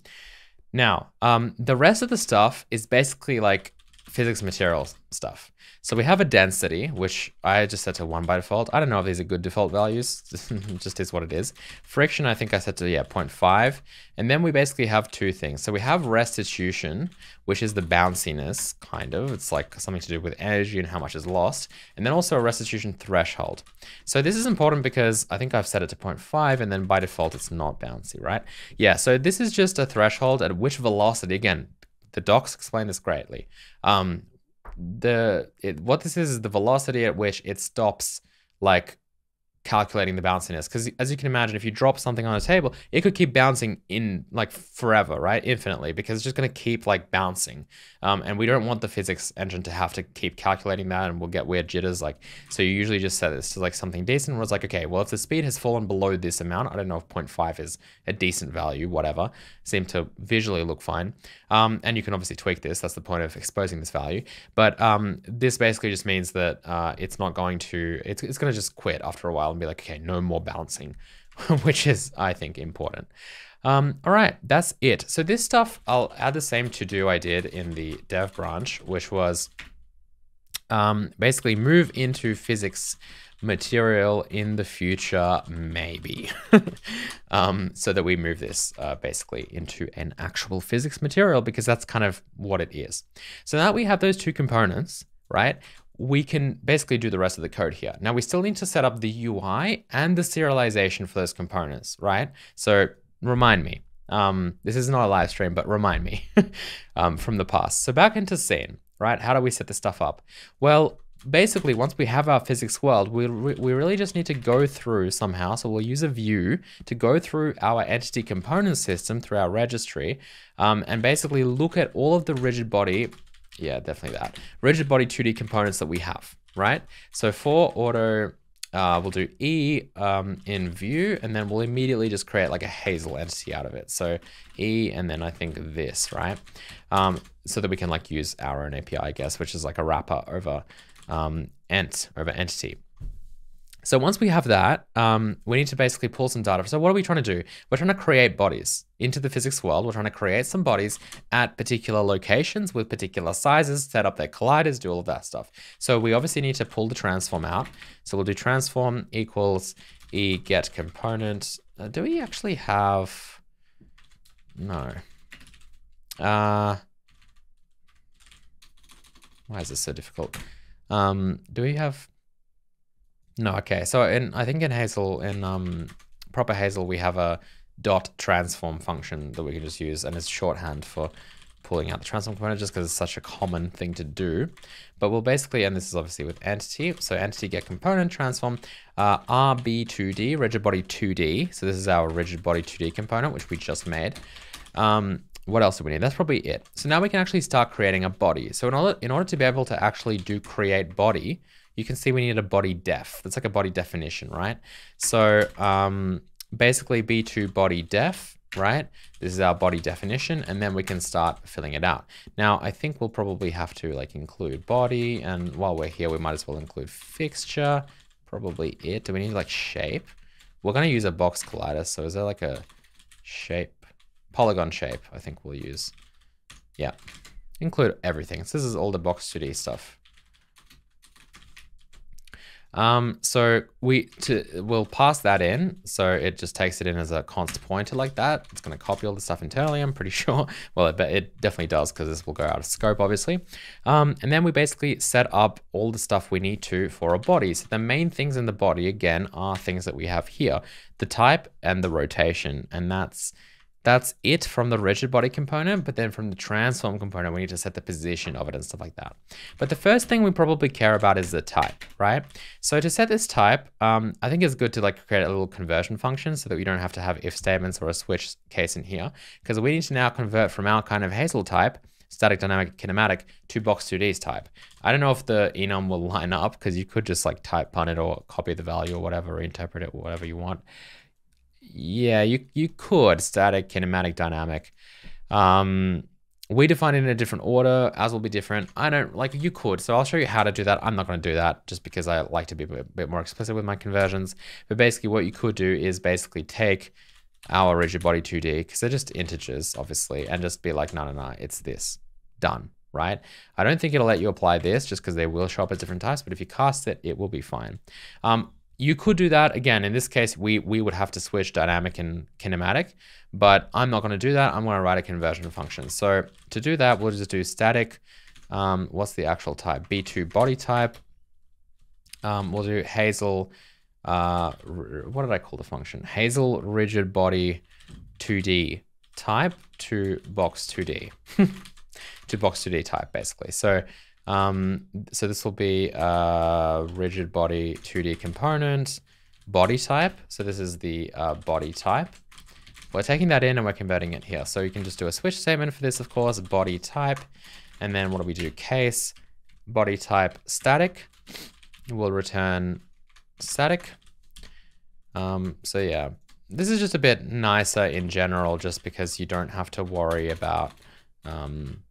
Now, um, the rest of the stuff is basically like physics materials stuff. So we have a density, which I just set to one by default. I don't know if these are good default values, just is what it is. Friction, I think I set to, yeah, 0.5. And then we basically have two things. So we have restitution, which is the bounciness, kind of. It's like something to do with energy and how much is lost. And then also a restitution threshold. So this is important because I think I've set it to 0.5 and then by default it's not bouncy, right? Yeah, so this is just a threshold at which velocity, again, the docs explain this greatly. Um, the it, what this is is the velocity at which it stops like calculating the bounciness because as you can imagine if you drop something on a table it could keep bouncing in like forever right? Infinitely because it's just going to keep like bouncing. Um, and we don't want the physics engine to have to keep calculating that and we'll get weird jitters like so you usually just set this to like something decent where it's like okay well if the speed has fallen below this amount i don't know if 0.5 is a decent value whatever seem to visually look fine. Um, and you can obviously tweak this that's the point of exposing this value. But um, this basically just means that uh, it's not going to it's, it's going to just quit after a while and be like, okay, no more balancing, which is, I think, important. Um, all right, that's it. So this stuff, I'll add the same to do I did in the dev branch, which was um, basically move into physics material in the future, maybe. um, so that we move this uh, basically into an actual physics material because that's kind of what it is. So now that we have those two components, right? We can basically do the rest of the code here. Now we still need to set up the UI and the serialization for those components, right? So remind me, um, this is not a live stream, but remind me um, from the past. So back into scene, right? How do we set this stuff up? Well, basically once we have our physics world, we, we really just need to go through somehow. So we'll use a view to go through our entity component system through our registry um, and basically look at all of the rigid body yeah, definitely that. Rigid body 2D components that we have, right? So for auto, uh, we'll do E um, in view, and then we'll immediately just create like a Hazel entity out of it. So E, and then I think this, right? Um, so that we can like use our own API, I guess, which is like a wrapper over um, ent, over entity. So once we have that, um, we need to basically pull some data. So what are we trying to do? We're trying to create bodies into the physics world. We're trying to create some bodies at particular locations with particular sizes, set up their colliders, do all of that stuff. So we obviously need to pull the transform out. So we'll do transform equals e get component. Uh, do we actually have, no. Uh, why is this so difficult? Um, do we have, no, okay. So in I think in Hazel, in um, proper Hazel, we have a dot transform function that we can just use, and it's shorthand for pulling out the transform component just because it's such a common thing to do. But we'll basically, and this is obviously with entity, so entity get component transform uh, RB2D, rigid body 2D. So this is our rigid body 2D component, which we just made. Um, what else do we need? That's probably it. So now we can actually start creating a body. So in order, in order to be able to actually do create body, you can see we need a body def. That's like a body definition, right? So um, basically B2 body def, right? This is our body definition, and then we can start filling it out. Now, I think we'll probably have to like include body, and while we're here, we might as well include fixture, probably it. Do we need like shape? We're gonna use a box collider, so is there like a shape, polygon shape, I think we'll use. Yeah, include everything. So this is all the box 2D stuff. Um, so we to we'll pass that in. So it just takes it in as a const pointer like that. It's going to copy all the stuff internally. I'm pretty sure. Well, it, it definitely does because this will go out of scope, obviously. Um, and then we basically set up all the stuff we need to for a body. So the main things in the body again are things that we have here: the type and the rotation, and that's that's it from the rigid body component, but then from the transform component, we need to set the position of it and stuff like that. But the first thing we probably care about is the type, right? So to set this type, um, I think it's good to like create a little conversion function so that we don't have to have if statements or a switch case in here, because we need to now convert from our kind of Hazel type static dynamic kinematic to box2d's type. I don't know if the enum will line up because you could just like type pun it or copy the value or whatever, reinterpret it, whatever you want. Yeah, you, you could static, kinematic, dynamic. Um, we define it in a different order, as will be different. I don't like you could, so I'll show you how to do that. I'm not going to do that just because I like to be a bit more explicit with my conversions. But basically, what you could do is basically take our rigid body 2D because they're just integers, obviously, and just be like, no, no, no, it's this. Done, right? I don't think it'll let you apply this just because they will show up as different types, but if you cast it, it will be fine. Um, you could do that again. In this case, we we would have to switch dynamic and kinematic, but I'm not going to do that. I'm going to write a conversion function. So to do that, we'll just do static. Um, what's the actual type? B2 body type. Um, we'll do Hazel. Uh, what did I call the function? Hazel rigid body 2D type to box 2D. to box 2D type, basically. So um, so this will be a rigid body 2D component, body type. So this is the uh, body type. We're taking that in and we're converting it here. So you can just do a switch statement for this, of course, body type. And then what do we do? Case, body type, static. We'll return static. Um, so yeah, this is just a bit nicer in general, just because you don't have to worry about um,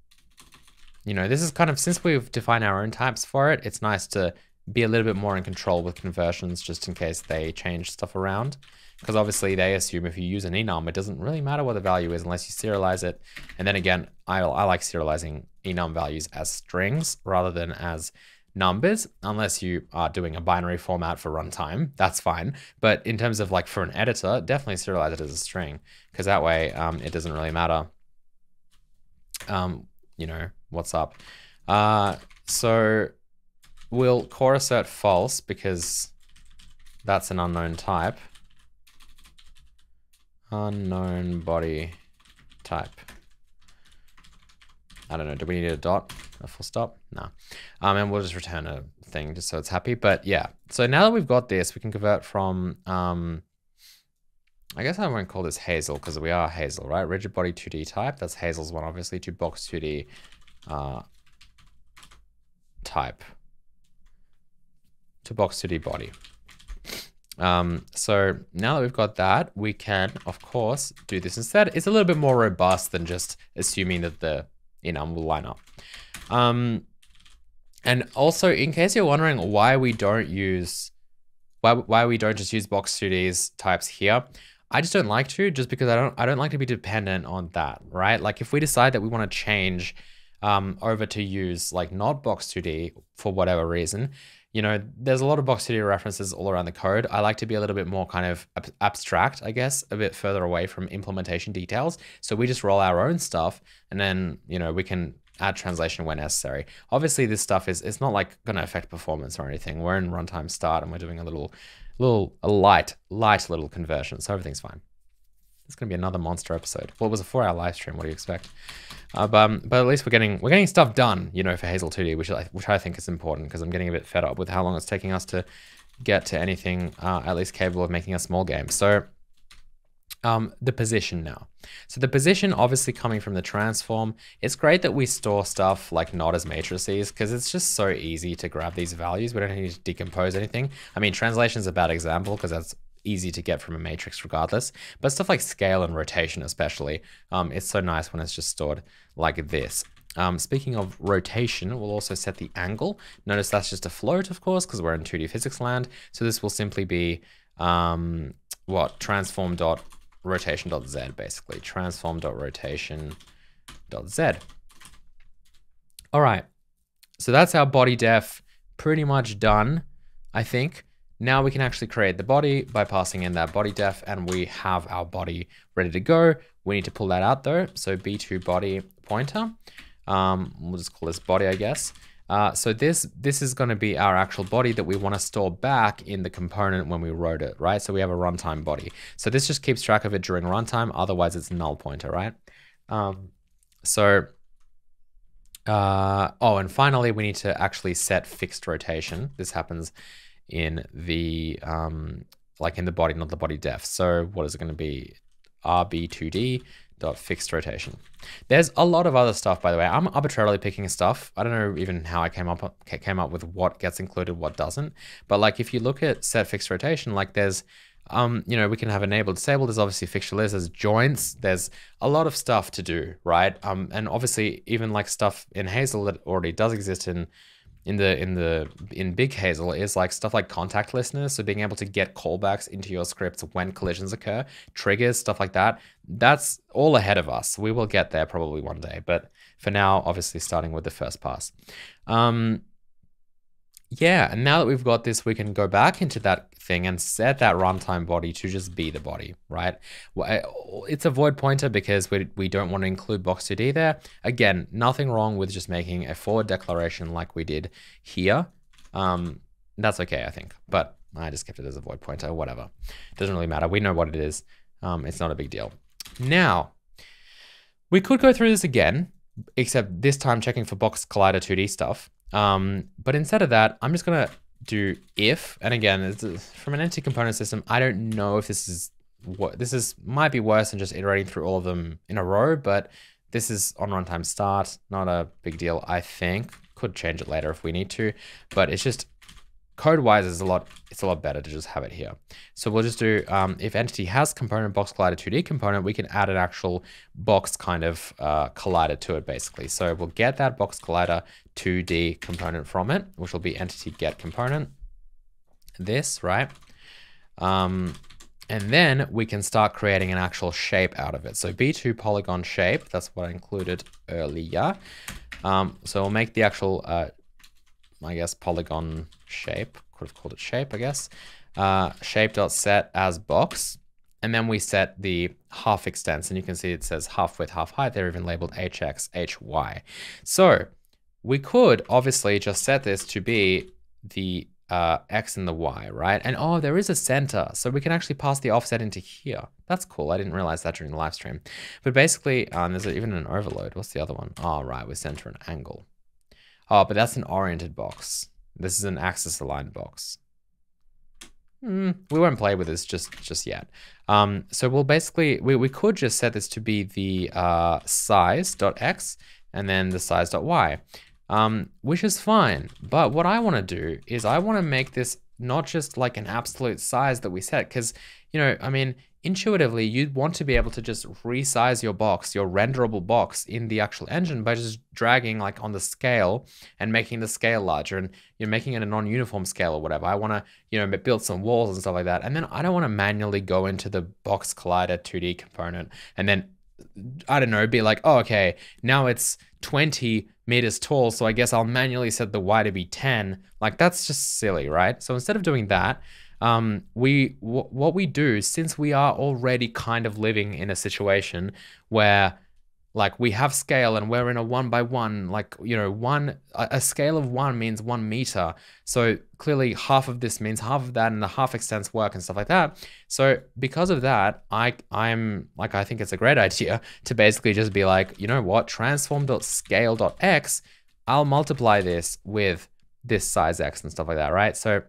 you know, this is kind of, since we've defined our own types for it, it's nice to be a little bit more in control with conversions just in case they change stuff around. Because obviously they assume if you use an enum, it doesn't really matter what the value is unless you serialize it. And then again, I, I like serializing enum values as strings rather than as numbers, unless you are doing a binary format for runtime, that's fine. But in terms of like for an editor, definitely serialize it as a string because that way um, it doesn't really matter. Um, you know, what's up. Uh, so we'll core assert false because that's an unknown type. Unknown body type. I don't know. Do we need a dot? A full stop? No. Um, and we'll just return a thing just so it's happy. But yeah, so now that we've got this, we can convert from, um, I guess I won't call this Hazel because we are Hazel, right? Rigid body 2D type. That's Hazel's one, obviously, to box 2D uh, type to box2d body. Um, so now that we've got that, we can, of course, do this instead. It's a little bit more robust than just assuming that the enum will line up. Um, and also, in case you're wondering why we don't use, why, why we don't just use box2d's types here, I just don't like to, just because I don't, I don't like to be dependent on that, right? Like if we decide that we want to change um, over to use like not Box2D for whatever reason, you know, there's a lot of Box2D references all around the code. I like to be a little bit more kind of ab abstract, I guess, a bit further away from implementation details. So we just roll our own stuff and then, you know, we can add translation when necessary. Obviously, this stuff is it's not like going to affect performance or anything. We're in runtime start and we're doing a little, little, a light, light little conversion. So everything's fine. It's going to be another monster episode. Well, it was a four-hour live stream. What do you expect? Uh, but, um, but at least we're getting we're getting stuff done, you know, for Hazel 2D, which I, which I think is important because I'm getting a bit fed up with how long it's taking us to get to anything uh, at least capable of making a small game. So um, the position now. So the position obviously coming from the transform, it's great that we store stuff like not as matrices because it's just so easy to grab these values. We don't need to decompose anything. I mean, translation is a bad example because that's easy to get from a matrix regardless. But stuff like scale and rotation especially, um, it's so nice when it's just stored like this. Um, speaking of rotation, we'll also set the angle. Notice that's just a float, of course, because we're in 2D physics land. So this will simply be um, what transform dot rotation dot z basically transform dot rotation dot z. All right, so that's our body def pretty much done, I think. Now we can actually create the body by passing in that body def and we have our body ready to go. We need to pull that out though. So B2 body pointer, um, we'll just call this body, I guess. Uh, so this this is going to be our actual body that we want to store back in the component when we wrote it, right? So we have a runtime body. So this just keeps track of it during runtime. Otherwise, it's null pointer, right? Um, so uh, oh, and finally, we need to actually set fixed rotation. This happens in the um, like in the body, not the body def. So what is it going to be? RB2D dot fixed rotation. There's a lot of other stuff, by the way. I'm arbitrarily picking stuff. I don't know even how I came up came up with what gets included, what doesn't. But like if you look at set fixed rotation, like there's um, you know, we can have enabled, disabled. There's obviously fixture there's joints. There's a lot of stuff to do, right? Um, and obviously even like stuff in Hazel that already does exist in in the in the in Big Hazel is like stuff like contact listeners, so being able to get callbacks into your scripts when collisions occur, triggers, stuff like that. That's all ahead of us. We will get there probably one day, but for now, obviously starting with the first pass. Um, yeah, and now that we've got this, we can go back into that thing and set that runtime body to just be the body, right? It's a void pointer because we, we don't want to include box2d there. Again, nothing wrong with just making a forward declaration like we did here. Um, that's okay, I think, but I just kept it as a void pointer, whatever. Doesn't really matter. We know what it is. Um, it's not a big deal. Now, we could go through this again, except this time checking for box collider 2D stuff. Um, but instead of that, I'm just going to do if, and again, from an entity component system, I don't know if this is what this is might be worse than just iterating through all of them in a row, but this is on runtime start, not a big deal, I think. Could change it later if we need to, but it's just code wise is a lot it's a lot better to just have it here. So we'll just do um, if entity has component box collider 2d component we can add an actual box kind of uh, collider to it basically. So we'll get that box collider 2d component from it which will be entity get component. This right? Um, and then we can start creating an actual shape out of it. So b2 polygon shape that's what i included earlier. Um, so we'll make the actual uh, I guess, polygon shape. Could have called it shape, I guess. Uh, shape.set as box. And then we set the half extents, and you can see it says half width, half height. They're even labeled hx, hy. So we could obviously just set this to be the uh, x and the y, right? And oh, there is a center, so we can actually pass the offset into here. That's cool. I didn't realize that during the live stream. But basically, um, there's even an overload. What's the other one? Oh, right, we center an angle. Oh, but that's an oriented box. This is an axis aligned box. Mm, we won't play with this just just yet. Um, so we'll basically, we, we could just set this to be the uh, size.x and then the size.y, um, which is fine. But what I want to do is I want to make this not just like an absolute size that we set, because, you know, I mean, intuitively, you'd want to be able to just resize your box, your renderable box in the actual engine by just dragging like on the scale and making the scale larger and you're making it a non-uniform scale or whatever. I want to, you know, build some walls and stuff like that. And then I don't want to manually go into the box collider 2D component and then, I don't know, be like, oh, okay, now it's 20 meters tall. So I guess I'll manually set the Y to be 10. Like that's just silly, right? So instead of doing that, um, we what we do since we are already kind of living in a situation where like we have scale and we're in a one by one like you know one a, scale of one means one meter. So clearly half of this means half of that and the half extents work and stuff like that. So because of that i i'm like i think it's a great idea to basically just be like you know what transform.scale.x i'll multiply this with this size x and stuff like that right? So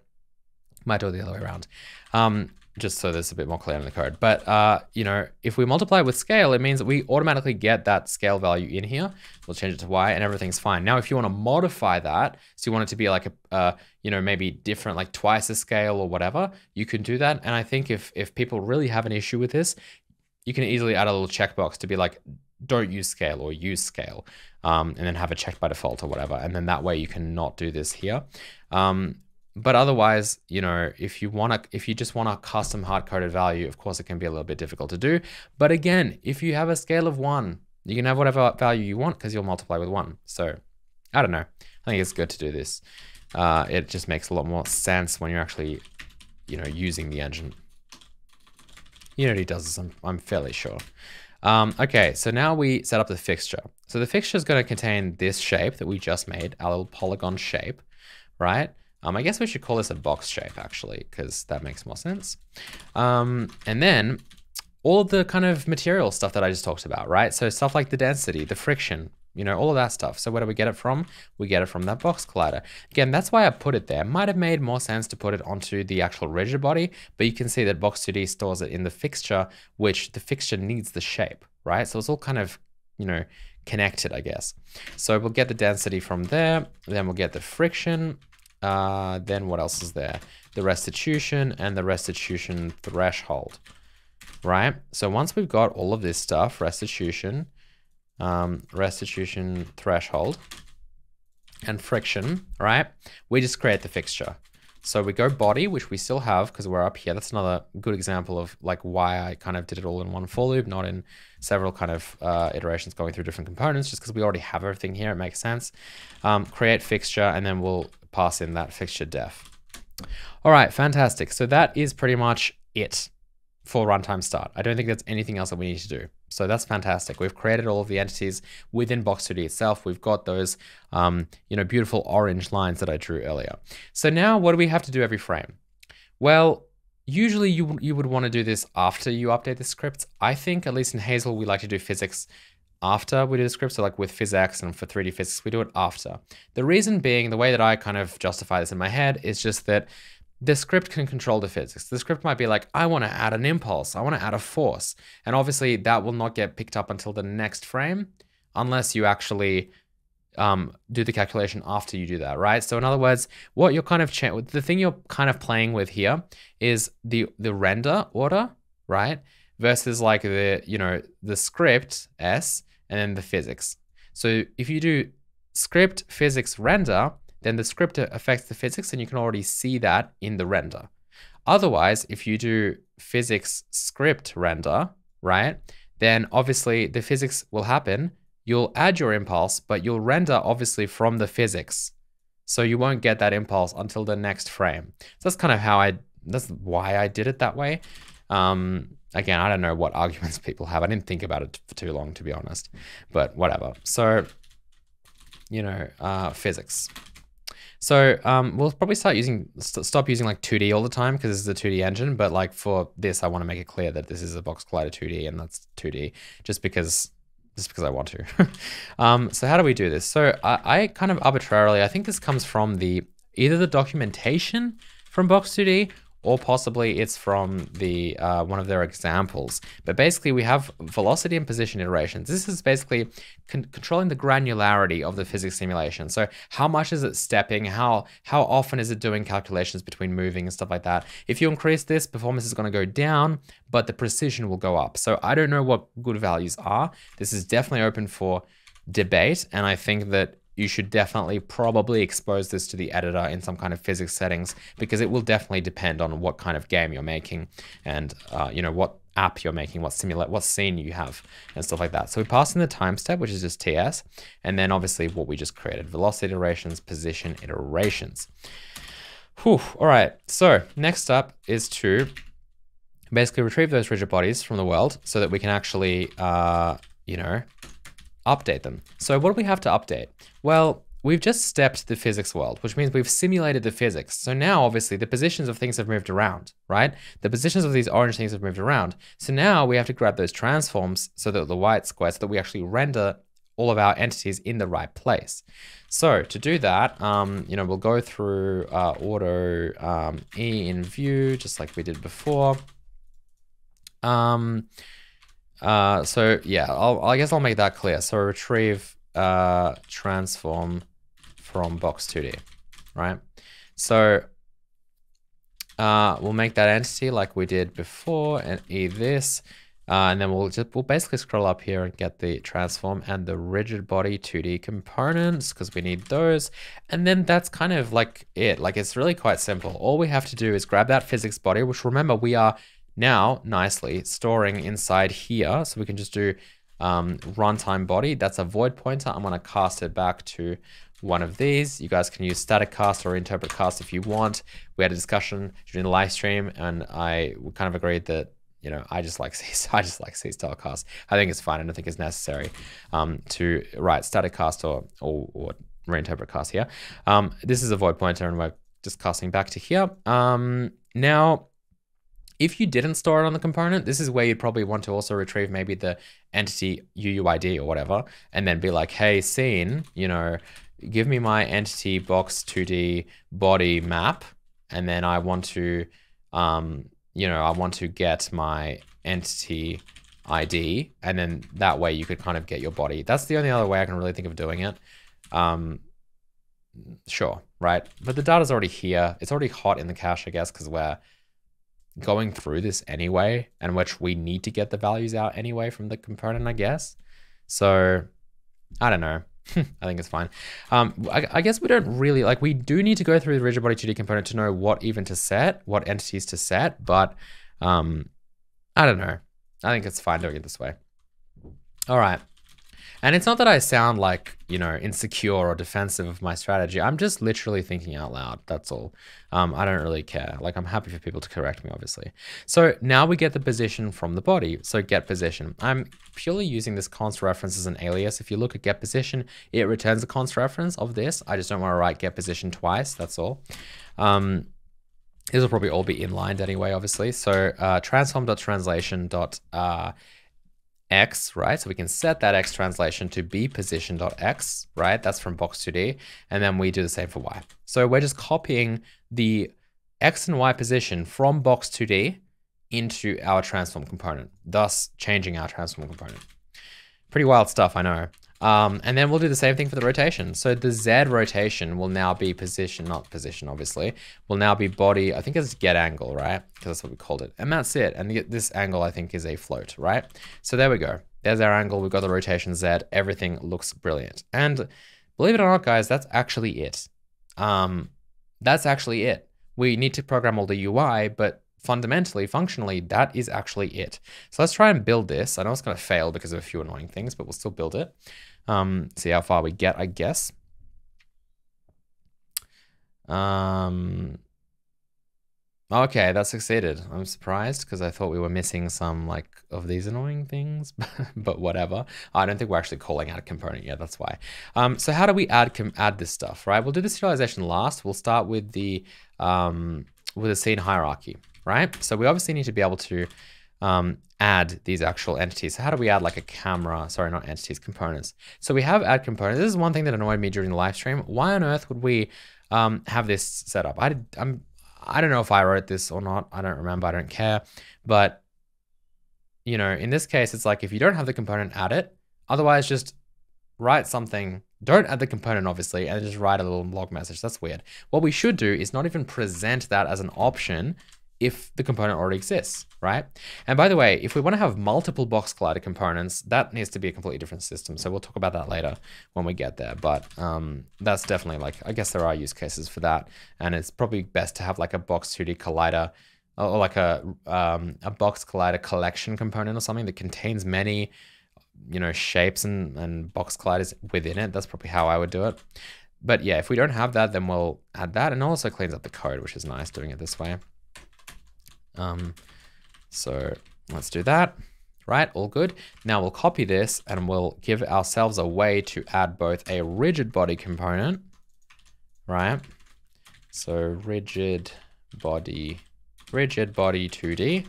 might do it the other way around. Um, just so there's a bit more clear in the code. But, uh, you know, if we multiply with scale, it means that we automatically get that scale value in here. We'll change it to Y and everything's fine. Now, if you want to modify that, so you want it to be like a, uh, you know, maybe different, like twice the scale or whatever, you can do that. And I think if, if people really have an issue with this, you can easily add a little checkbox to be like, don't use scale or use scale, um, and then have it checked by default or whatever. And then that way you can not do this here. Um, but otherwise, you know, if you want to, if you just want a custom hard-coded value, of course, it can be a little bit difficult to do. But again, if you have a scale of one, you can have whatever value you want because you'll multiply with one. So I don't know. I think it's good to do this. Uh, it just makes a lot more sense when you're actually, you know, using the engine. Unity does this, I'm, I'm fairly sure. Um, okay, so now we set up the fixture. So the fixture is going to contain this shape that we just made, our little polygon shape, right? Um, I guess we should call this a box shape actually, because that makes more sense. Um, and then all the kind of material stuff that I just talked about, right? So stuff like the density, the friction, you know, all of that stuff. So where do we get it from? We get it from that box collider. Again, that's why I put it there. Might have made more sense to put it onto the actual rigid body, but you can see that Box2D stores it in the fixture, which the fixture needs the shape, right? So it's all kind of, you know, connected, I guess. So we'll get the density from there, then we'll get the friction, uh, then what else is there? The restitution and the restitution threshold, right? So once we've got all of this stuff, restitution, um, restitution threshold, and friction, right? We just create the fixture. So we go body, which we still have because we're up here. That's another good example of like why I kind of did it all in one for loop, not in several kind of uh, iterations going through different components, just because we already have everything here. It makes sense. Um, create fixture, and then we'll pass in that fixture def. All right, fantastic. So that is pretty much it for runtime start. I don't think there's anything else that we need to do. So that's fantastic. We've created all of the entities within Box2D itself. We've got those, um, you know, beautiful orange lines that I drew earlier. So now what do we have to do every frame? Well, usually you, you would want to do this after you update the scripts. I think, at least in Hazel, we like to do physics after we do the script. So like with physics and for 3D physics, we do it after. The reason being, the way that I kind of justify this in my head is just that the script can control the physics. The script might be like, I want to add an impulse, I want to add a force. And obviously that will not get picked up until the next frame unless you actually um, do the calculation after you do that, right? So in other words, what you're kind of, the thing you're kind of playing with here is the, the render order, right? Versus like the, you know, the script S and then the physics. So if you do script physics render, then the script affects the physics and you can already see that in the render. Otherwise, if you do physics script render, right, then obviously the physics will happen. You'll add your impulse, but you'll render obviously from the physics. So you won't get that impulse until the next frame. So that's kind of how I, that's why I did it that way. Um, again, I don't know what arguments people have. I didn't think about it for too long, to be honest, but whatever. So, you know, uh, physics. So um, we'll probably start using, st stop using like 2D all the time because this is a 2D engine. But like for this, I want to make it clear that this is a box collider 2D and that's 2D just because just because I want to. um, so how do we do this? So I, I kind of arbitrarily, I think this comes from the either the documentation from Box2D or possibly it's from the uh, one of their examples. But basically we have velocity and position iterations. This is basically con controlling the granularity of the physics simulation. So how much is it stepping? How, how often is it doing calculations between moving and stuff like that? If you increase this, performance is going to go down, but the precision will go up. So I don't know what good values are. This is definitely open for debate. And I think that you should definitely probably expose this to the editor in some kind of physics settings because it will definitely depend on what kind of game you're making and uh, you know what app you're making, what simulate, what scene you have, and stuff like that. So we pass in the time step, which is just TS, and then obviously what we just created, velocity iterations, position iterations. Whew, all right, so next up is to basically retrieve those rigid bodies from the world so that we can actually, uh, you know, update them. So what do we have to update? Well, we've just stepped the physics world, which means we've simulated the physics. So now, obviously, the positions of things have moved around, right? The positions of these orange things have moved around. So now we have to grab those transforms so that the white square, so that we actually render all of our entities in the right place. So to do that, um, you know, we'll go through uh, auto um, E in view, just like we did before. Um, uh, so yeah, I'll, I guess I'll make that clear. So retrieve uh, transform from box2D, right? So uh, we'll make that entity like we did before and e this. Uh, and then we'll just we'll basically scroll up here and get the transform and the rigid body 2D components because we need those. And then that's kind of like it. Like it's really quite simple. All we have to do is grab that physics body, which remember we are now nicely storing inside here. So we can just do um, runtime body. That's a void pointer. I'm to cast it back to one of these. You guys can use static cast or interpret cast if you want. We had a discussion during the live stream and I kind of agreed that you know, I just like C, I just like C style cast. I think it's fine. I don't think it's necessary um, to write static cast or, or, or reinterpret cast here. Um, this is a void pointer and we're just casting back to here. Um, now, if you didn't store it on the component, this is where you'd probably want to also retrieve maybe the entity UUID or whatever, and then be like, hey, scene, you know, give me my entity box 2D body map, and then I want to, um, you know, I want to get my entity ID, and then that way you could kind of get your body. That's the only other way I can really think of doing it. Um, sure, right? But the data's already here. It's already hot in the cache, I guess, because we're going through this anyway, and which we need to get the values out anyway from the component, I guess. So I don't know. I think it's fine. Um, I, I, guess we don't really like. We do need to go through the rigid body 2D component to know what even to set, what entities to set. But um, I don't know. I think it's fine doing it this way. All right. And it's not that I sound like, you know, insecure or defensive of my strategy. I'm just literally thinking out loud. That's all. Um, I don't really care. Like, I'm happy for people to correct me, obviously. So now we get the position from the body. So get position. I'm purely using this const reference as an alias. If you look at get position, it returns a const reference of this. I just don't want to write get position twice. That's all. Um, this will probably all be inlined anyway, obviously. So uh, transform.translation. X, right? So we can set that x translation to be position.x, right? That's from box2d. And then we do the same for y. So we're just copying the x and y position from box2d into our transform component, thus changing our transform component. Pretty wild stuff, I know. Um, and then we'll do the same thing for the rotation. So the Z rotation will now be position, not position, obviously, will now be body, I think it's get angle, right? Because that's what we called it. And that's it. And this angle, I think, is a float, right? So there we go. There's our angle. We've got the rotation Z. Everything looks brilliant. And believe it or not, guys, that's actually it. Um, that's actually it. We need to program all the UI, but fundamentally, functionally, that is actually it. So let's try and build this. I know it's going to fail because of a few annoying things, but we'll still build it. Um, see how far we get, I guess. Um, okay, that succeeded. I'm surprised because I thought we were missing some like of these annoying things, but whatever. I don't think we're actually calling out a component yet. That's why. Um, so how do we add add this stuff, right? We'll do the serialization last. We'll start with the um, with a scene hierarchy, right? So we obviously need to be able to um, add these actual entities. So how do we add like a camera? Sorry, not entities, components. So we have add components. This is one thing that annoyed me during the live stream. Why on earth would we um, have this set up? I, I'm, I don't know if I wrote this or not. I don't remember. I don't care. But, you know, in this case, it's like if you don't have the component, add it. Otherwise, just write something. Don't add the component, obviously, and just write a little log message. That's weird. What we should do is not even present that as an option if the component already exists, right? And by the way, if we want to have multiple box collider components, that needs to be a completely different system. So we'll talk about that later when we get there. But um, that's definitely like, I guess there are use cases for that. And it's probably best to have like a box 2D collider or like a, um, a box collider collection component or something that contains many, you know, shapes and, and box colliders within it. That's probably how I would do it. But yeah, if we don't have that, then we'll add that. And also cleans up the code, which is nice doing it this way. Um, so let's do that. Right, all good. Now we'll copy this and we'll give ourselves a way to add both a rigid body component, right? So rigid body, rigid body 2D,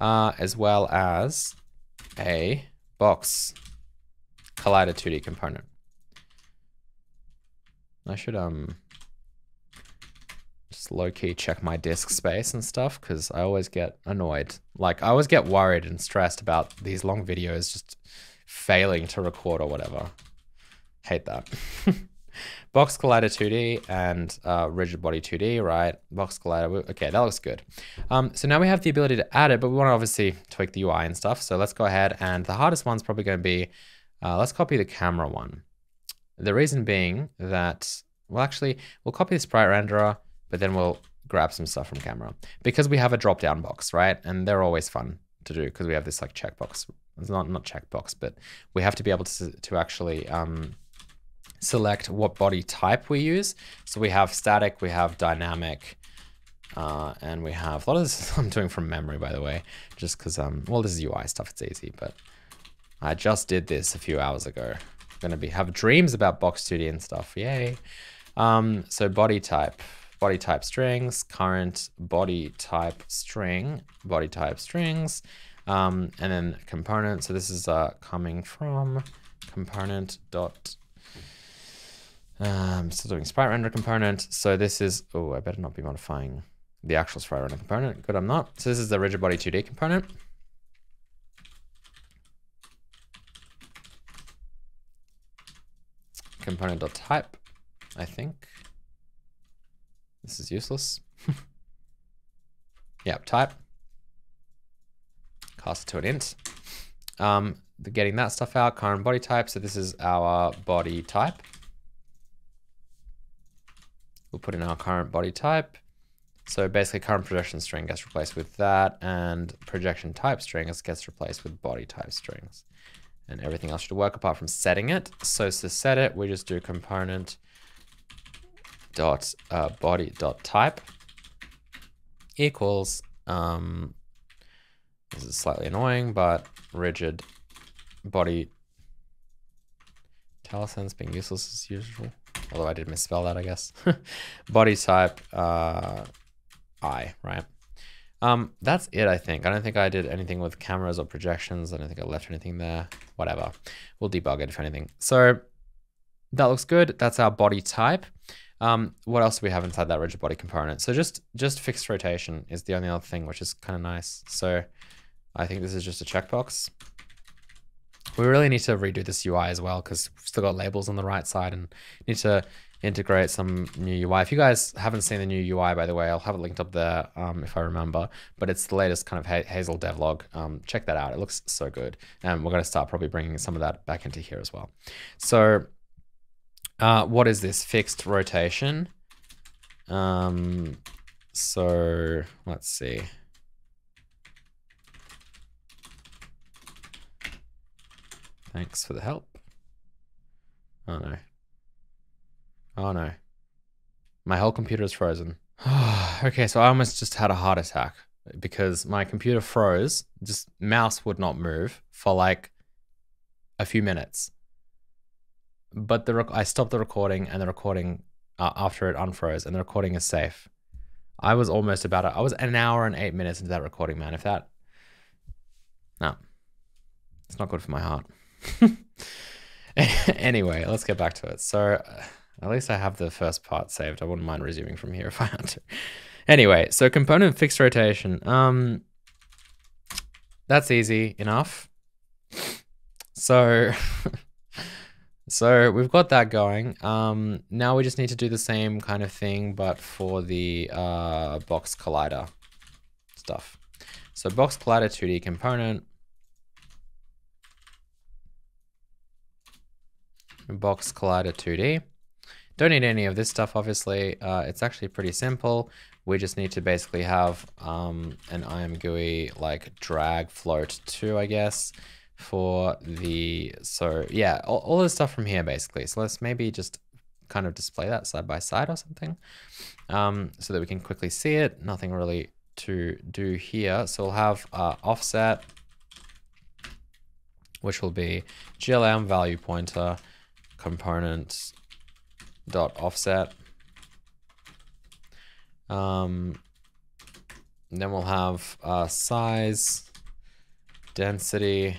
uh, as well as a box collider 2D component. I should um just low key check my disk space and stuff because I always get annoyed. Like, I always get worried and stressed about these long videos just failing to record or whatever. Hate that. Box Collider 2D and uh, Rigid Body 2D, right? Box Collider, okay, that looks good. Um, so now we have the ability to add it, but we want to obviously tweak the UI and stuff. So let's go ahead and the hardest one's probably going to be, uh, let's copy the camera one. The reason being that, well, actually, we'll copy the sprite renderer, but then we'll grab some stuff from camera because we have a drop down box, right? And they're always fun to do because we have this like checkbox. It's not not checkbox, but we have to be able to to actually um, select what body type we use. So we have static, we have dynamic, Uh, and we have a lot of this I'm doing from memory, by the way, just because, um, well, this is UI stuff. It's easy, but I just did this a few hours ago. I'm to be have dreams about Box2D and stuff. Yay. Um, so body type, body type strings, current body type string, body type strings, um, and then component. So this is uh, coming from component dot um, still doing sprite render component. So this is, oh, I better not be modifying the actual sprite render component. Good, I'm not. So this is the rigid body 2D component. Component.type, I think. This is useless. yep, type. Cast it to an int. Um, getting that stuff out, current body type. So this is our body type. We'll put in our current body type. So basically current projection string gets replaced with that and projection type string gets replaced with body type strings. And everything else should work apart from setting it. So to set it, we just do component dot uh, body dot type equals, um, this is slightly annoying, but rigid body sense being useless as usual. Although I did misspell that, I guess. Body type, uh, I, right? Um, that's it, I think. I don't think I did anything with cameras or projections. I don't think I left anything there. Whatever. We'll debug it if anything. So that looks good. That's our body type. Um, what else do we have inside that rigid body component? So just, just fixed rotation is the only other thing, which is kind of nice. So I think this is just a checkbox. We really need to redo this UI as well because we've still got labels on the right side and need to integrate some new UI. If you guys haven't seen the new UI, by the way, I'll have it linked up there um, if I remember. But it's the latest kind of Hazel devlog. Um, check that out. It looks so good. And we're going to start probably bringing some of that back into here as well. So uh, what is this? Fixed rotation. Um, so let's see. Thanks for the help. Oh no. Oh no. My whole computer is frozen. okay, so I almost just had a heart attack because my computer froze. Just mouse would not move for like a few minutes. But the I stopped the recording and the recording uh, after it unfroze and the recording is safe. I was almost about it. I was an hour and eight minutes into that recording, man. If that, no, it's not good for my heart. anyway, let's get back to it. So uh, at least I have the first part saved. I wouldn't mind resuming from here if I had to. Anyway, so component fixed rotation. Um, that's easy enough. So, so we've got that going. Um, now we just need to do the same kind of thing, but for the uh, box collider stuff. So box collider 2D component. box collider 2D. Don't need any of this stuff, obviously. Uh, it's actually pretty simple. We just need to basically have um, an ImGUI like drag float 2, I guess, for the, so yeah, all, all this stuff from here basically. So let's maybe just kind of display that side by side or something um, so that we can quickly see it. Nothing really to do here. So we'll have uh, offset, which will be GLM value pointer component dot offset. Um, then we'll have uh, size, density,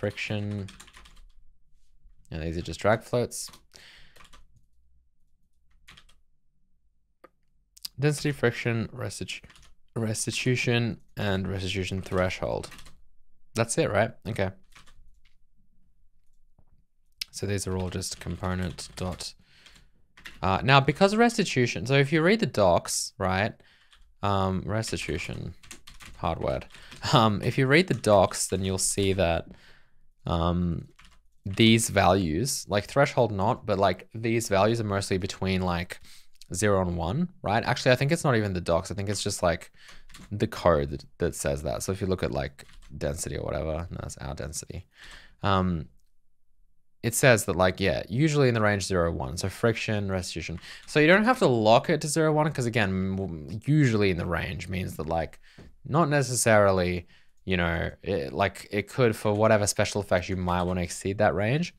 friction. And these are just drag floats. Density, friction, restitu restitution, and restitution threshold. That's it, right? Okay. So these are all just component dot. Uh, now, because restitution, so if you read the docs, right, um, restitution, hard word. Um, if you read the docs, then you'll see that um, these values, like threshold not, but like these values are mostly between like zero and one, right? Actually, I think it's not even the docs. I think it's just like the code that says that. So if you look at like density or whatever, no, that's our density. Um, it says that like, yeah, usually in the range zero one. So friction, restitution. So you don't have to lock it to zero one because again, usually in the range means that like not necessarily, you know, it, like it could for whatever special effects you might want to exceed that range.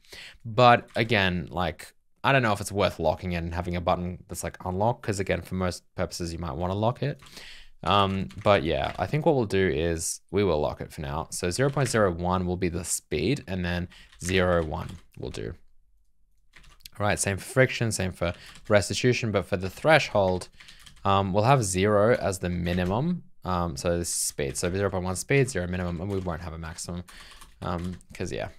But again, like I don't know if it's worth locking it and having a button that's like unlock because again, for most purposes, you might want to lock it. Um, but yeah, I think what we'll do is we will lock it for now. So 0.01 will be the speed and then 0.1 will do. All right, same for friction, same for restitution, but for the threshold, um, we'll have zero as the minimum. Um, so this is speed, so 0.1 speed, zero minimum, and we won't have a maximum because um, yeah,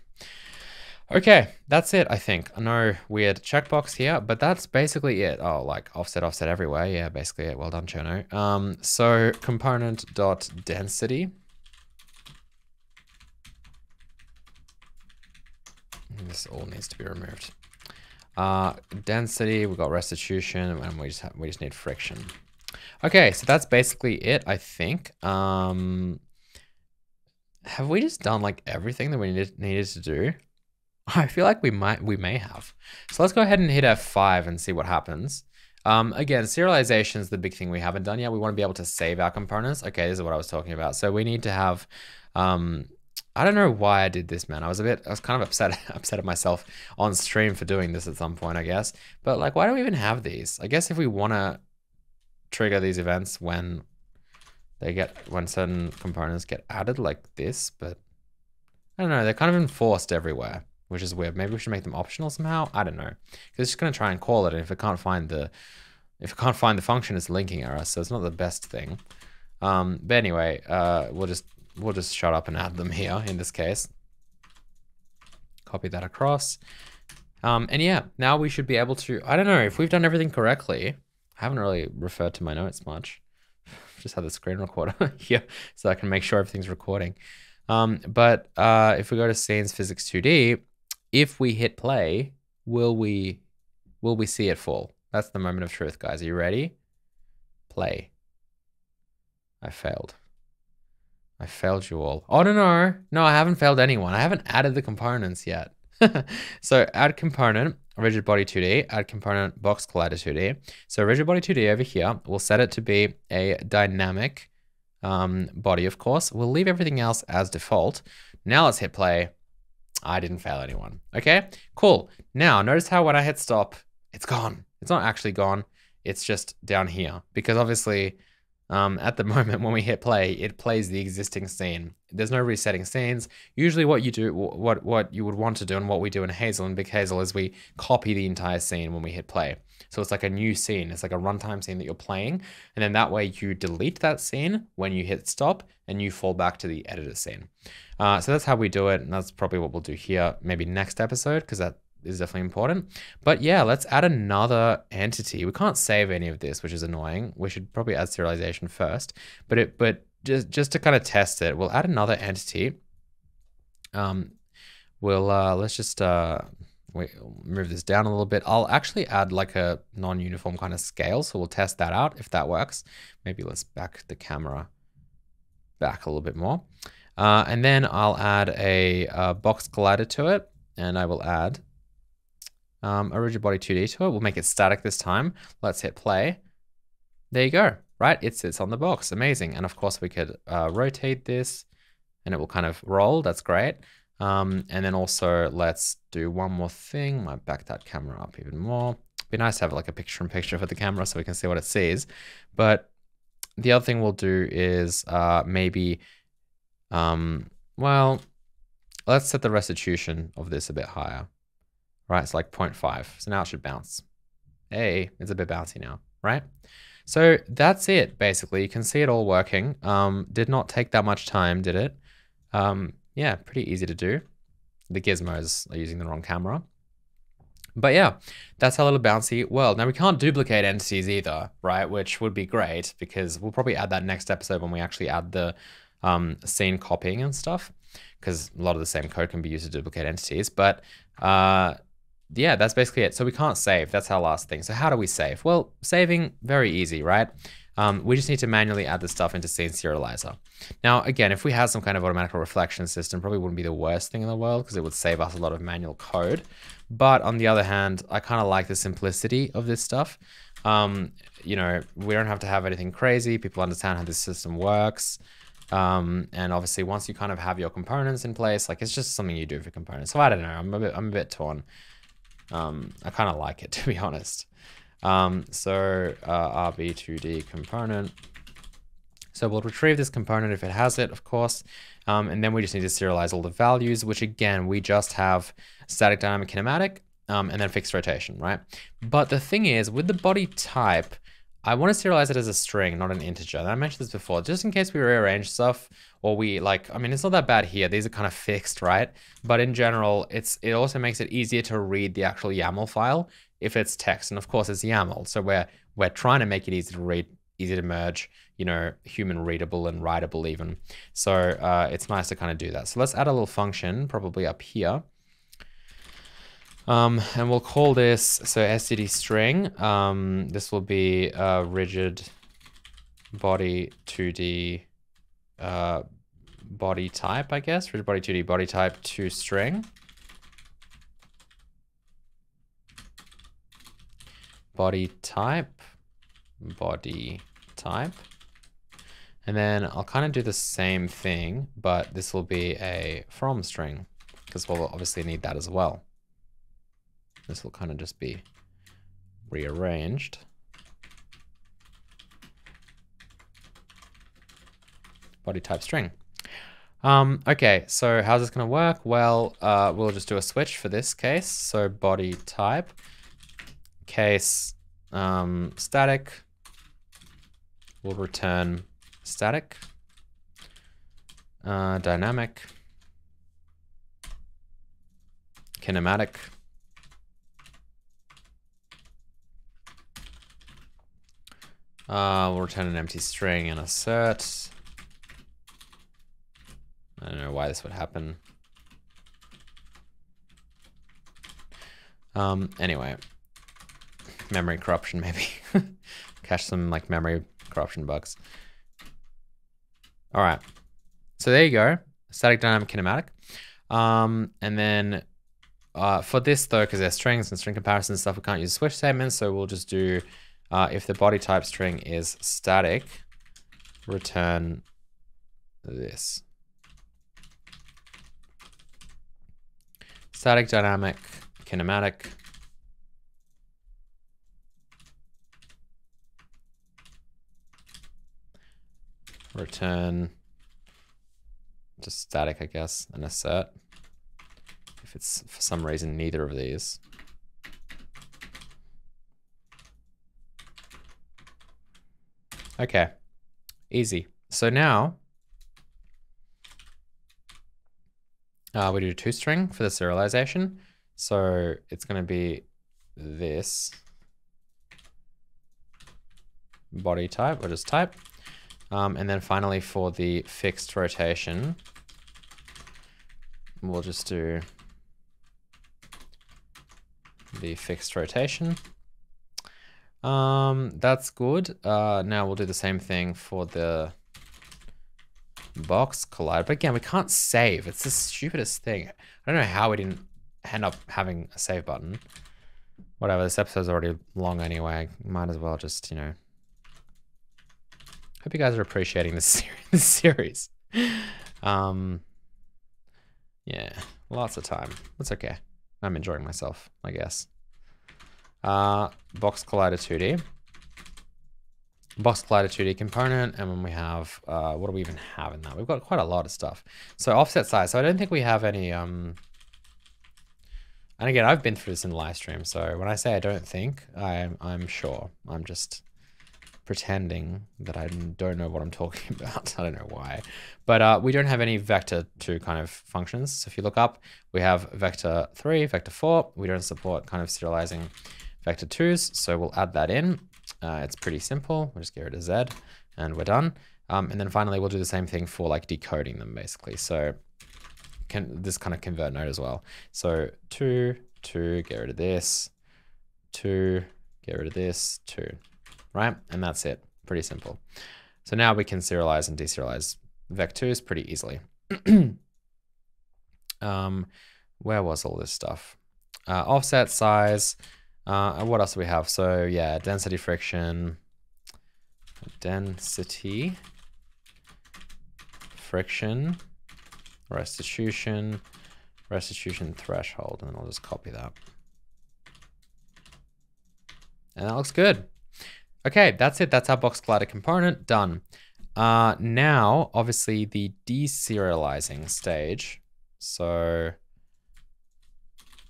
Okay, that's it, I think. No weird checkbox here, but that's basically it. Oh, like offset, offset everywhere. Yeah, basically it. Well done, Cherno. Um, so component dot density. This all needs to be removed. Uh, density, we've got restitution, and we just have, we just need friction. Okay, so that's basically it, I think. Um, have we just done like everything that we needed, needed to do? I feel like we might, we may have. So let's go ahead and hit F5 and see what happens. Um, again, serialization is the big thing we haven't done yet. We want to be able to save our components. Okay, this is what I was talking about. So we need to have, um, I don't know why I did this, man. I was a bit, I was kind of upset, upset at myself on stream for doing this at some point, I guess. But like, why do we even have these? I guess if we want to trigger these events when they get, when certain components get added like this, but I don't know, they're kind of enforced everywhere which is weird. Maybe we should make them optional somehow. I don't know. It's just to try and call it. And if it can't find the, if it can't find the function, it's linking error. So it's not the best thing. Um, but anyway, uh, we'll just, we'll just shut up and add them here in this case. Copy that across. Um, and yeah, now we should be able to, I don't know if we've done everything correctly. I haven't really referred to my notes much. Just had the screen recorder here so I can make sure everything's recording. Um, but uh, if we go to scenes physics 2D, if we hit play, will we will we see it fall? That's the moment of truth, guys. Are you ready? Play. I failed. I failed you all. Oh, no, no. No, I haven't failed anyone. I haven't added the components yet. so add component, rigid body 2D, add component box collider 2D. So rigid body 2D over here, we'll set it to be a dynamic um, body, of course. We'll leave everything else as default. Now let's hit play. I didn't fail anyone. Okay, cool. Now notice how when I hit stop, it's gone. It's not actually gone. It's just down here because obviously um, at the moment when we hit play, it plays the existing scene. There's no resetting scenes. Usually what you do, what, what you would want to do and what we do in Hazel and Big Hazel is we copy the entire scene when we hit play. So it's like a new scene. It's like a runtime scene that you're playing. And then that way you delete that scene when you hit stop and you fall back to the editor scene. Uh, so that's how we do it. And that's probably what we'll do here, maybe next episode, because that is definitely important. But yeah, let's add another entity. We can't save any of this, which is annoying. We should probably add serialization first. But it, but just just to kind of test it, we'll add another entity. Um, we'll uh, let's just uh, we move this down a little bit. I'll actually add like a non-uniform kind of scale, so we'll test that out if that works. Maybe let's back the camera back a little bit more. Uh, and then I'll add a, a, box collider to it, and I will add um, a rigid body 2D to it. We'll make it static this time. Let's hit play. There you go, right? It sits on the box, amazing. And of course we could uh, rotate this and it will kind of roll, that's great. Um, and then also let's do one more thing. Might back that camera up even more. Be nice to have like a picture in picture for the camera so we can see what it sees. But the other thing we'll do is uh, maybe, um, well, let's set the restitution of this a bit higher right? It's like 0.5. So now it should bounce. Hey, it's a bit bouncy now, right? So that's it, basically. You can see it all working. Um, did not take that much time, did it? Um, yeah, pretty easy to do. The gizmos are using the wrong camera. But yeah, that's our little bouncy world. Now we can't duplicate entities either, right? Which would be great because we'll probably add that next episode when we actually add the um, scene copying and stuff because a lot of the same code can be used to duplicate entities. But uh, yeah, that's basically it. So we can't save. That's our last thing. So how do we save? Well, saving, very easy, right? Um, we just need to manually add the stuff into scene serializer. Now, again, if we had some kind of automatic reflection system, probably wouldn't be the worst thing in the world because it would save us a lot of manual code. But on the other hand, I kind of like the simplicity of this stuff. Um, you know, we don't have to have anything crazy. People understand how this system works. Um, and obviously once you kind of have your components in place, like it's just something you do for components. So I don't know, I'm a bit, I'm a bit torn. Um, I kind of like it to be honest. Um, so uh, RB2D component. So we'll retrieve this component if it has it, of course. Um, and then we just need to serialize all the values, which again, we just have static dynamic kinematic um, and then fixed rotation, right? But the thing is with the body type, I want to serialize it as a string, not an integer. And I mentioned this before, just in case we rearrange stuff or we like, I mean, it's not that bad here. These are kind of fixed, right? But in general, it's it also makes it easier to read the actual YAML file if it's text. And of course it's YAML. So we're, we're trying to make it easy to read, easy to merge, you know, human readable and writable even. So uh, it's nice to kind of do that. So let's add a little function probably up here. Um, and we'll call this, so std string, um, this will be a rigid body 2D uh, body type, I guess, rigid body 2D body type to string. Body type, body type. And then I'll kind of do the same thing, but this will be a from string because we'll obviously need that as well. This will kind of just be rearranged. Body type string. Um, okay, so how's this going to work? Well, uh, we'll just do a switch for this case. So body type, case um, static, will return static, uh, dynamic, kinematic, Uh, we'll return an empty string and assert. I don't know why this would happen. Um, anyway, memory corruption maybe. Catch some like memory corruption bugs. All right, so there you go, static dynamic kinematic. Um, and then uh, for this though, because there's strings and string comparison stuff, we can't use switch statements, so we'll just do uh, if the body type string is static, return this. Static, dynamic, kinematic. Return just static, I guess, and assert. If it's for some reason neither of these. Okay, easy. So now uh, we do two string for the serialization. So it's going to be this body type or just type. Um, and then finally for the fixed rotation, we'll just do the fixed rotation. Um, that's good. Uh, now we'll do the same thing for the box collide. But again, we can't save. It's the stupidest thing. I don't know how we didn't end up having a save button. Whatever, this episode's already long anyway. Might as well just, you know. Hope you guys are appreciating this, ser this series. Um, yeah, lots of time. That's okay. I'm enjoying myself, I guess. Uh, box collider 2D. Box collider 2D component, and then we have, uh, what do we even have in that? We've got quite a lot of stuff. So offset size, so I don't think we have any, um, and again, I've been through this in the live stream, so when I say I don't think, I'm, I'm sure. I'm just pretending that I don't know what I'm talking about. I don't know why. But uh, we don't have any vector 2 kind of functions. So if you look up, we have vector 3, vector 4. We don't support kind of serializing vector 2s, so we'll add that in. Uh, it's pretty simple. We'll just get rid of z and we're done. Um, and then finally, we'll do the same thing for like decoding them basically. So can this kind of convert node as well. So two, two, get rid of this, two, get rid of this, two, right? And that's it. Pretty simple. So now we can serialize and deserialize vec2s pretty easily. um, where was all this stuff? Uh, offset, size, uh, what else do we have? So yeah, density friction, density, friction, restitution, restitution threshold, and then I'll just copy that. And that looks good. Okay, that's it. That's our box collider component done. Uh, now, obviously, the deserializing stage. So,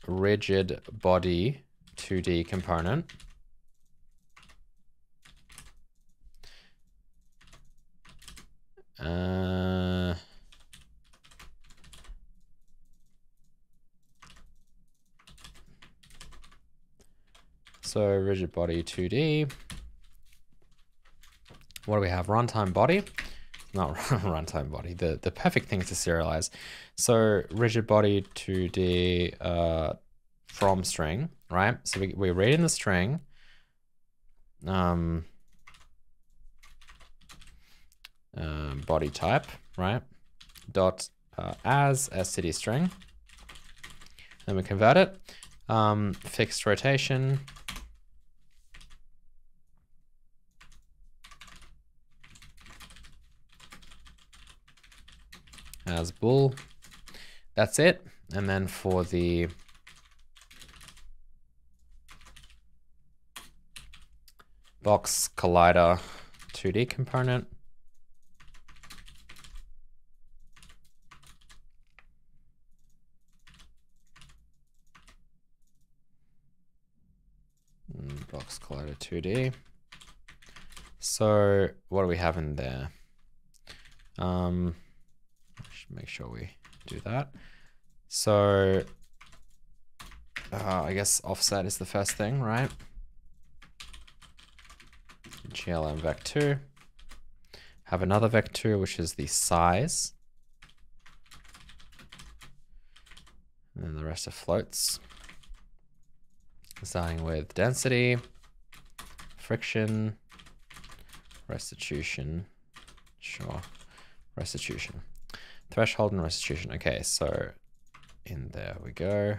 rigid body 2D component. Uh, so rigid body 2D. What do we have? Runtime body. Not runtime body. The the perfect thing to serialize. So rigid body 2D uh, from string, right? So we, we're reading the string. Um, uh, body type, right? Dot uh, as std string. Then we convert it. Um, fixed rotation. As bool. That's it. And then for the box collider 2D component. Mm, box collider 2D. So what do we have in there? Um, should make sure we do that. So uh, I guess offset is the first thing, right? Glm vec2. Have another vector, which is the size. And then the rest are floats. Starting with density, friction, restitution, sure, restitution. Threshold and restitution. Okay, so in there we go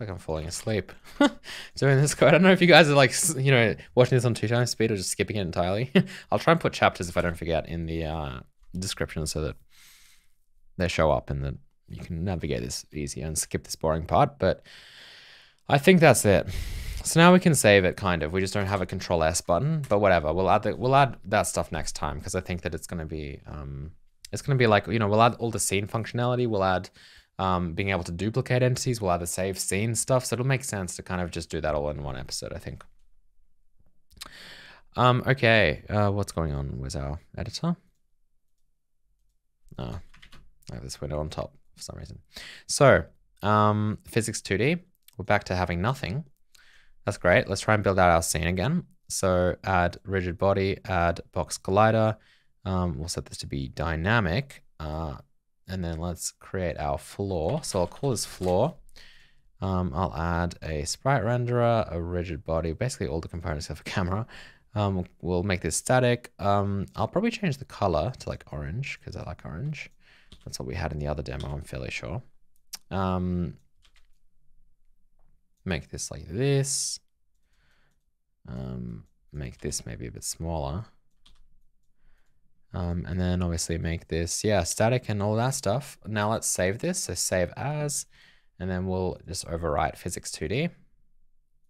like I'm falling asleep doing this code. I don't know if you guys are like, you know, watching this on two times speed or just skipping it entirely. I'll try and put chapters if I don't forget in the uh, description so that they show up and that you can navigate this easier and skip this boring part. But I think that's it. So now we can save it kind of. We just don't have a control S button, but whatever. We'll add the, we'll add that stuff next time because I think that it's going to be, um, it's going to be like, you know, we'll add all the scene functionality. We'll add um, being able to duplicate entities will either save scene stuff. So it'll make sense to kind of just do that all in one episode, I think. Um, okay, uh, what's going on? with our editor? Oh, I have this window on top for some reason. So, um, physics 2D, we're back to having nothing. That's great. Let's try and build out our scene again. So add rigid body, add box collider. Um, we'll set this to be dynamic. Uh, and then let's create our floor. So I'll call this floor. Um, I'll add a sprite renderer, a rigid body, basically all the components of a camera. Um, we'll make this static. Um, I'll probably change the color to like orange because I like orange. That's what we had in the other demo, I'm fairly sure. Um, make this like this. Um, make this maybe a bit smaller. Um, and then obviously make this, yeah, static and all that stuff. Now let's save this. So save as, and then we'll just overwrite physics 2D.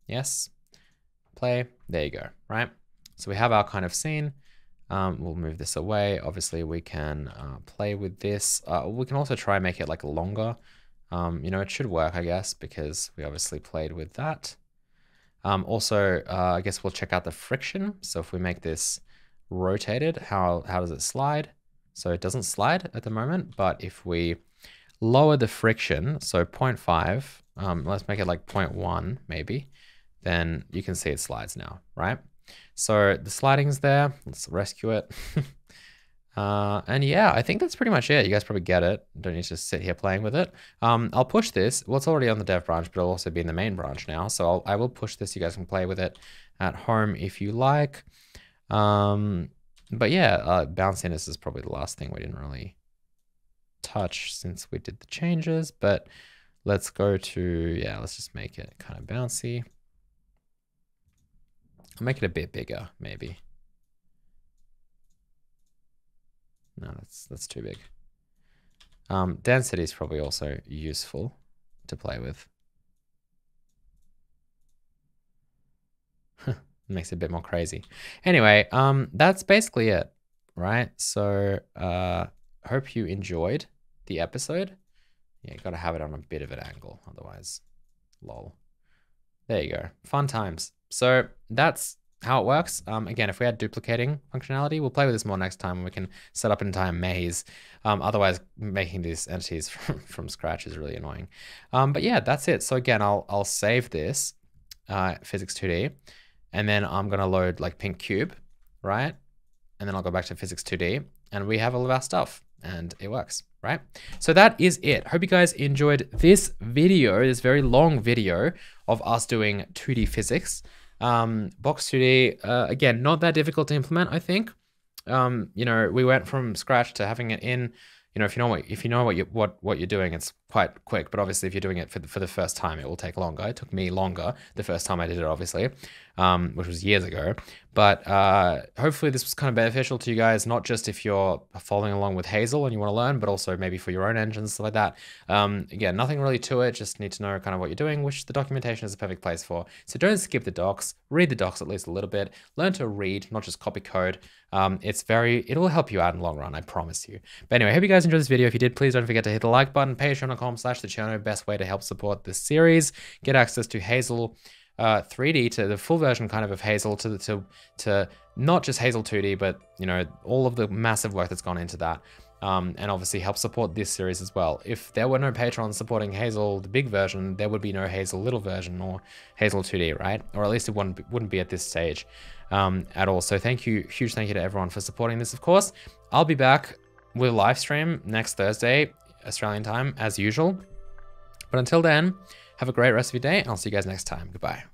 Yes, play, there you go, right? So we have our kind of scene. Um, we'll move this away. Obviously we can uh, play with this. Uh, we can also try and make it like longer. Um, you know, it should work, I guess, because we obviously played with that. Um, also, uh, I guess we'll check out the friction. So if we make this rotated, how, how does it slide? So it doesn't slide at the moment, but if we lower the friction, so 0.5, um, let's make it like 0.1 maybe, then you can see it slides now, right? So the sliding's there, let's rescue it. uh, and yeah, I think that's pretty much it. You guys probably get it. Don't need to sit here playing with it. Um, I'll push this. Well, it's already on the dev branch, but it'll also be in the main branch now. So I'll, I will push this. You guys can play with it at home if you like. Um, but yeah, uh, bounciness is probably the last thing we didn't really touch since we did the changes, but let's go to, yeah, let's just make it kind of bouncy. I'll make it a bit bigger, maybe. No, that's that's too big. Um, density is probably also useful to play with. Makes it a bit more crazy. Anyway, um, that's basically it, right? So, uh, hope you enjoyed the episode. Yeah, you gotta have it on a bit of an angle, otherwise, lol. There you go. Fun times. So that's how it works. Um, again, if we had duplicating functionality, we'll play with this more next time. We can set up an entire maze. Um, otherwise, making these entities from, from scratch is really annoying. Um, but yeah, that's it. So again, I'll I'll save this uh, physics 2D, and then I'm gonna load like pink cube, right? And then I'll go back to physics 2D, and we have all of our stuff, and it works, right? So that is it. Hope you guys enjoyed this video, this very long video of us doing 2D physics. Um, Box 2D, uh, again, not that difficult to implement, I think. Um, you know, we went from scratch to having it in. You know, if you know what if you know what you what what you're doing, it's quite quick. But obviously, if you're doing it for the, for the first time, it will take longer. It took me longer the first time I did it, obviously, um, which was years ago. But uh, hopefully, this was kind of beneficial to you guys, not just if you're following along with Hazel and you want to learn, but also maybe for your own engines, stuff like that. Um, again, nothing really to it. Just need to know kind of what you're doing, which the documentation is a perfect place for. So don't skip the docs. Read the docs at least a little bit. Learn to read, not just copy code. Um, it's very, it will help you out in the long run, I promise you. But anyway, I hope you guys enjoyed this video. If you did, please don't forget to hit the like button, patreon.com slash thecherno, best way to help support this series. Get access to Hazel uh, 3D to the full version kind of of Hazel to the, to to not just Hazel 2D, but you know all of the massive work that's gone into that. Um, and obviously help support this series as well. If there were no patrons supporting Hazel, the big version, there would be no Hazel little version or Hazel 2D, right? Or at least it wouldn't wouldn't be at this stage um, at all. So thank you, huge thank you to everyone for supporting this, of course. I'll be back with a live stream next Thursday, Australian time as usual. But until then, have a great rest of your day, and I'll see you guys next time. Goodbye.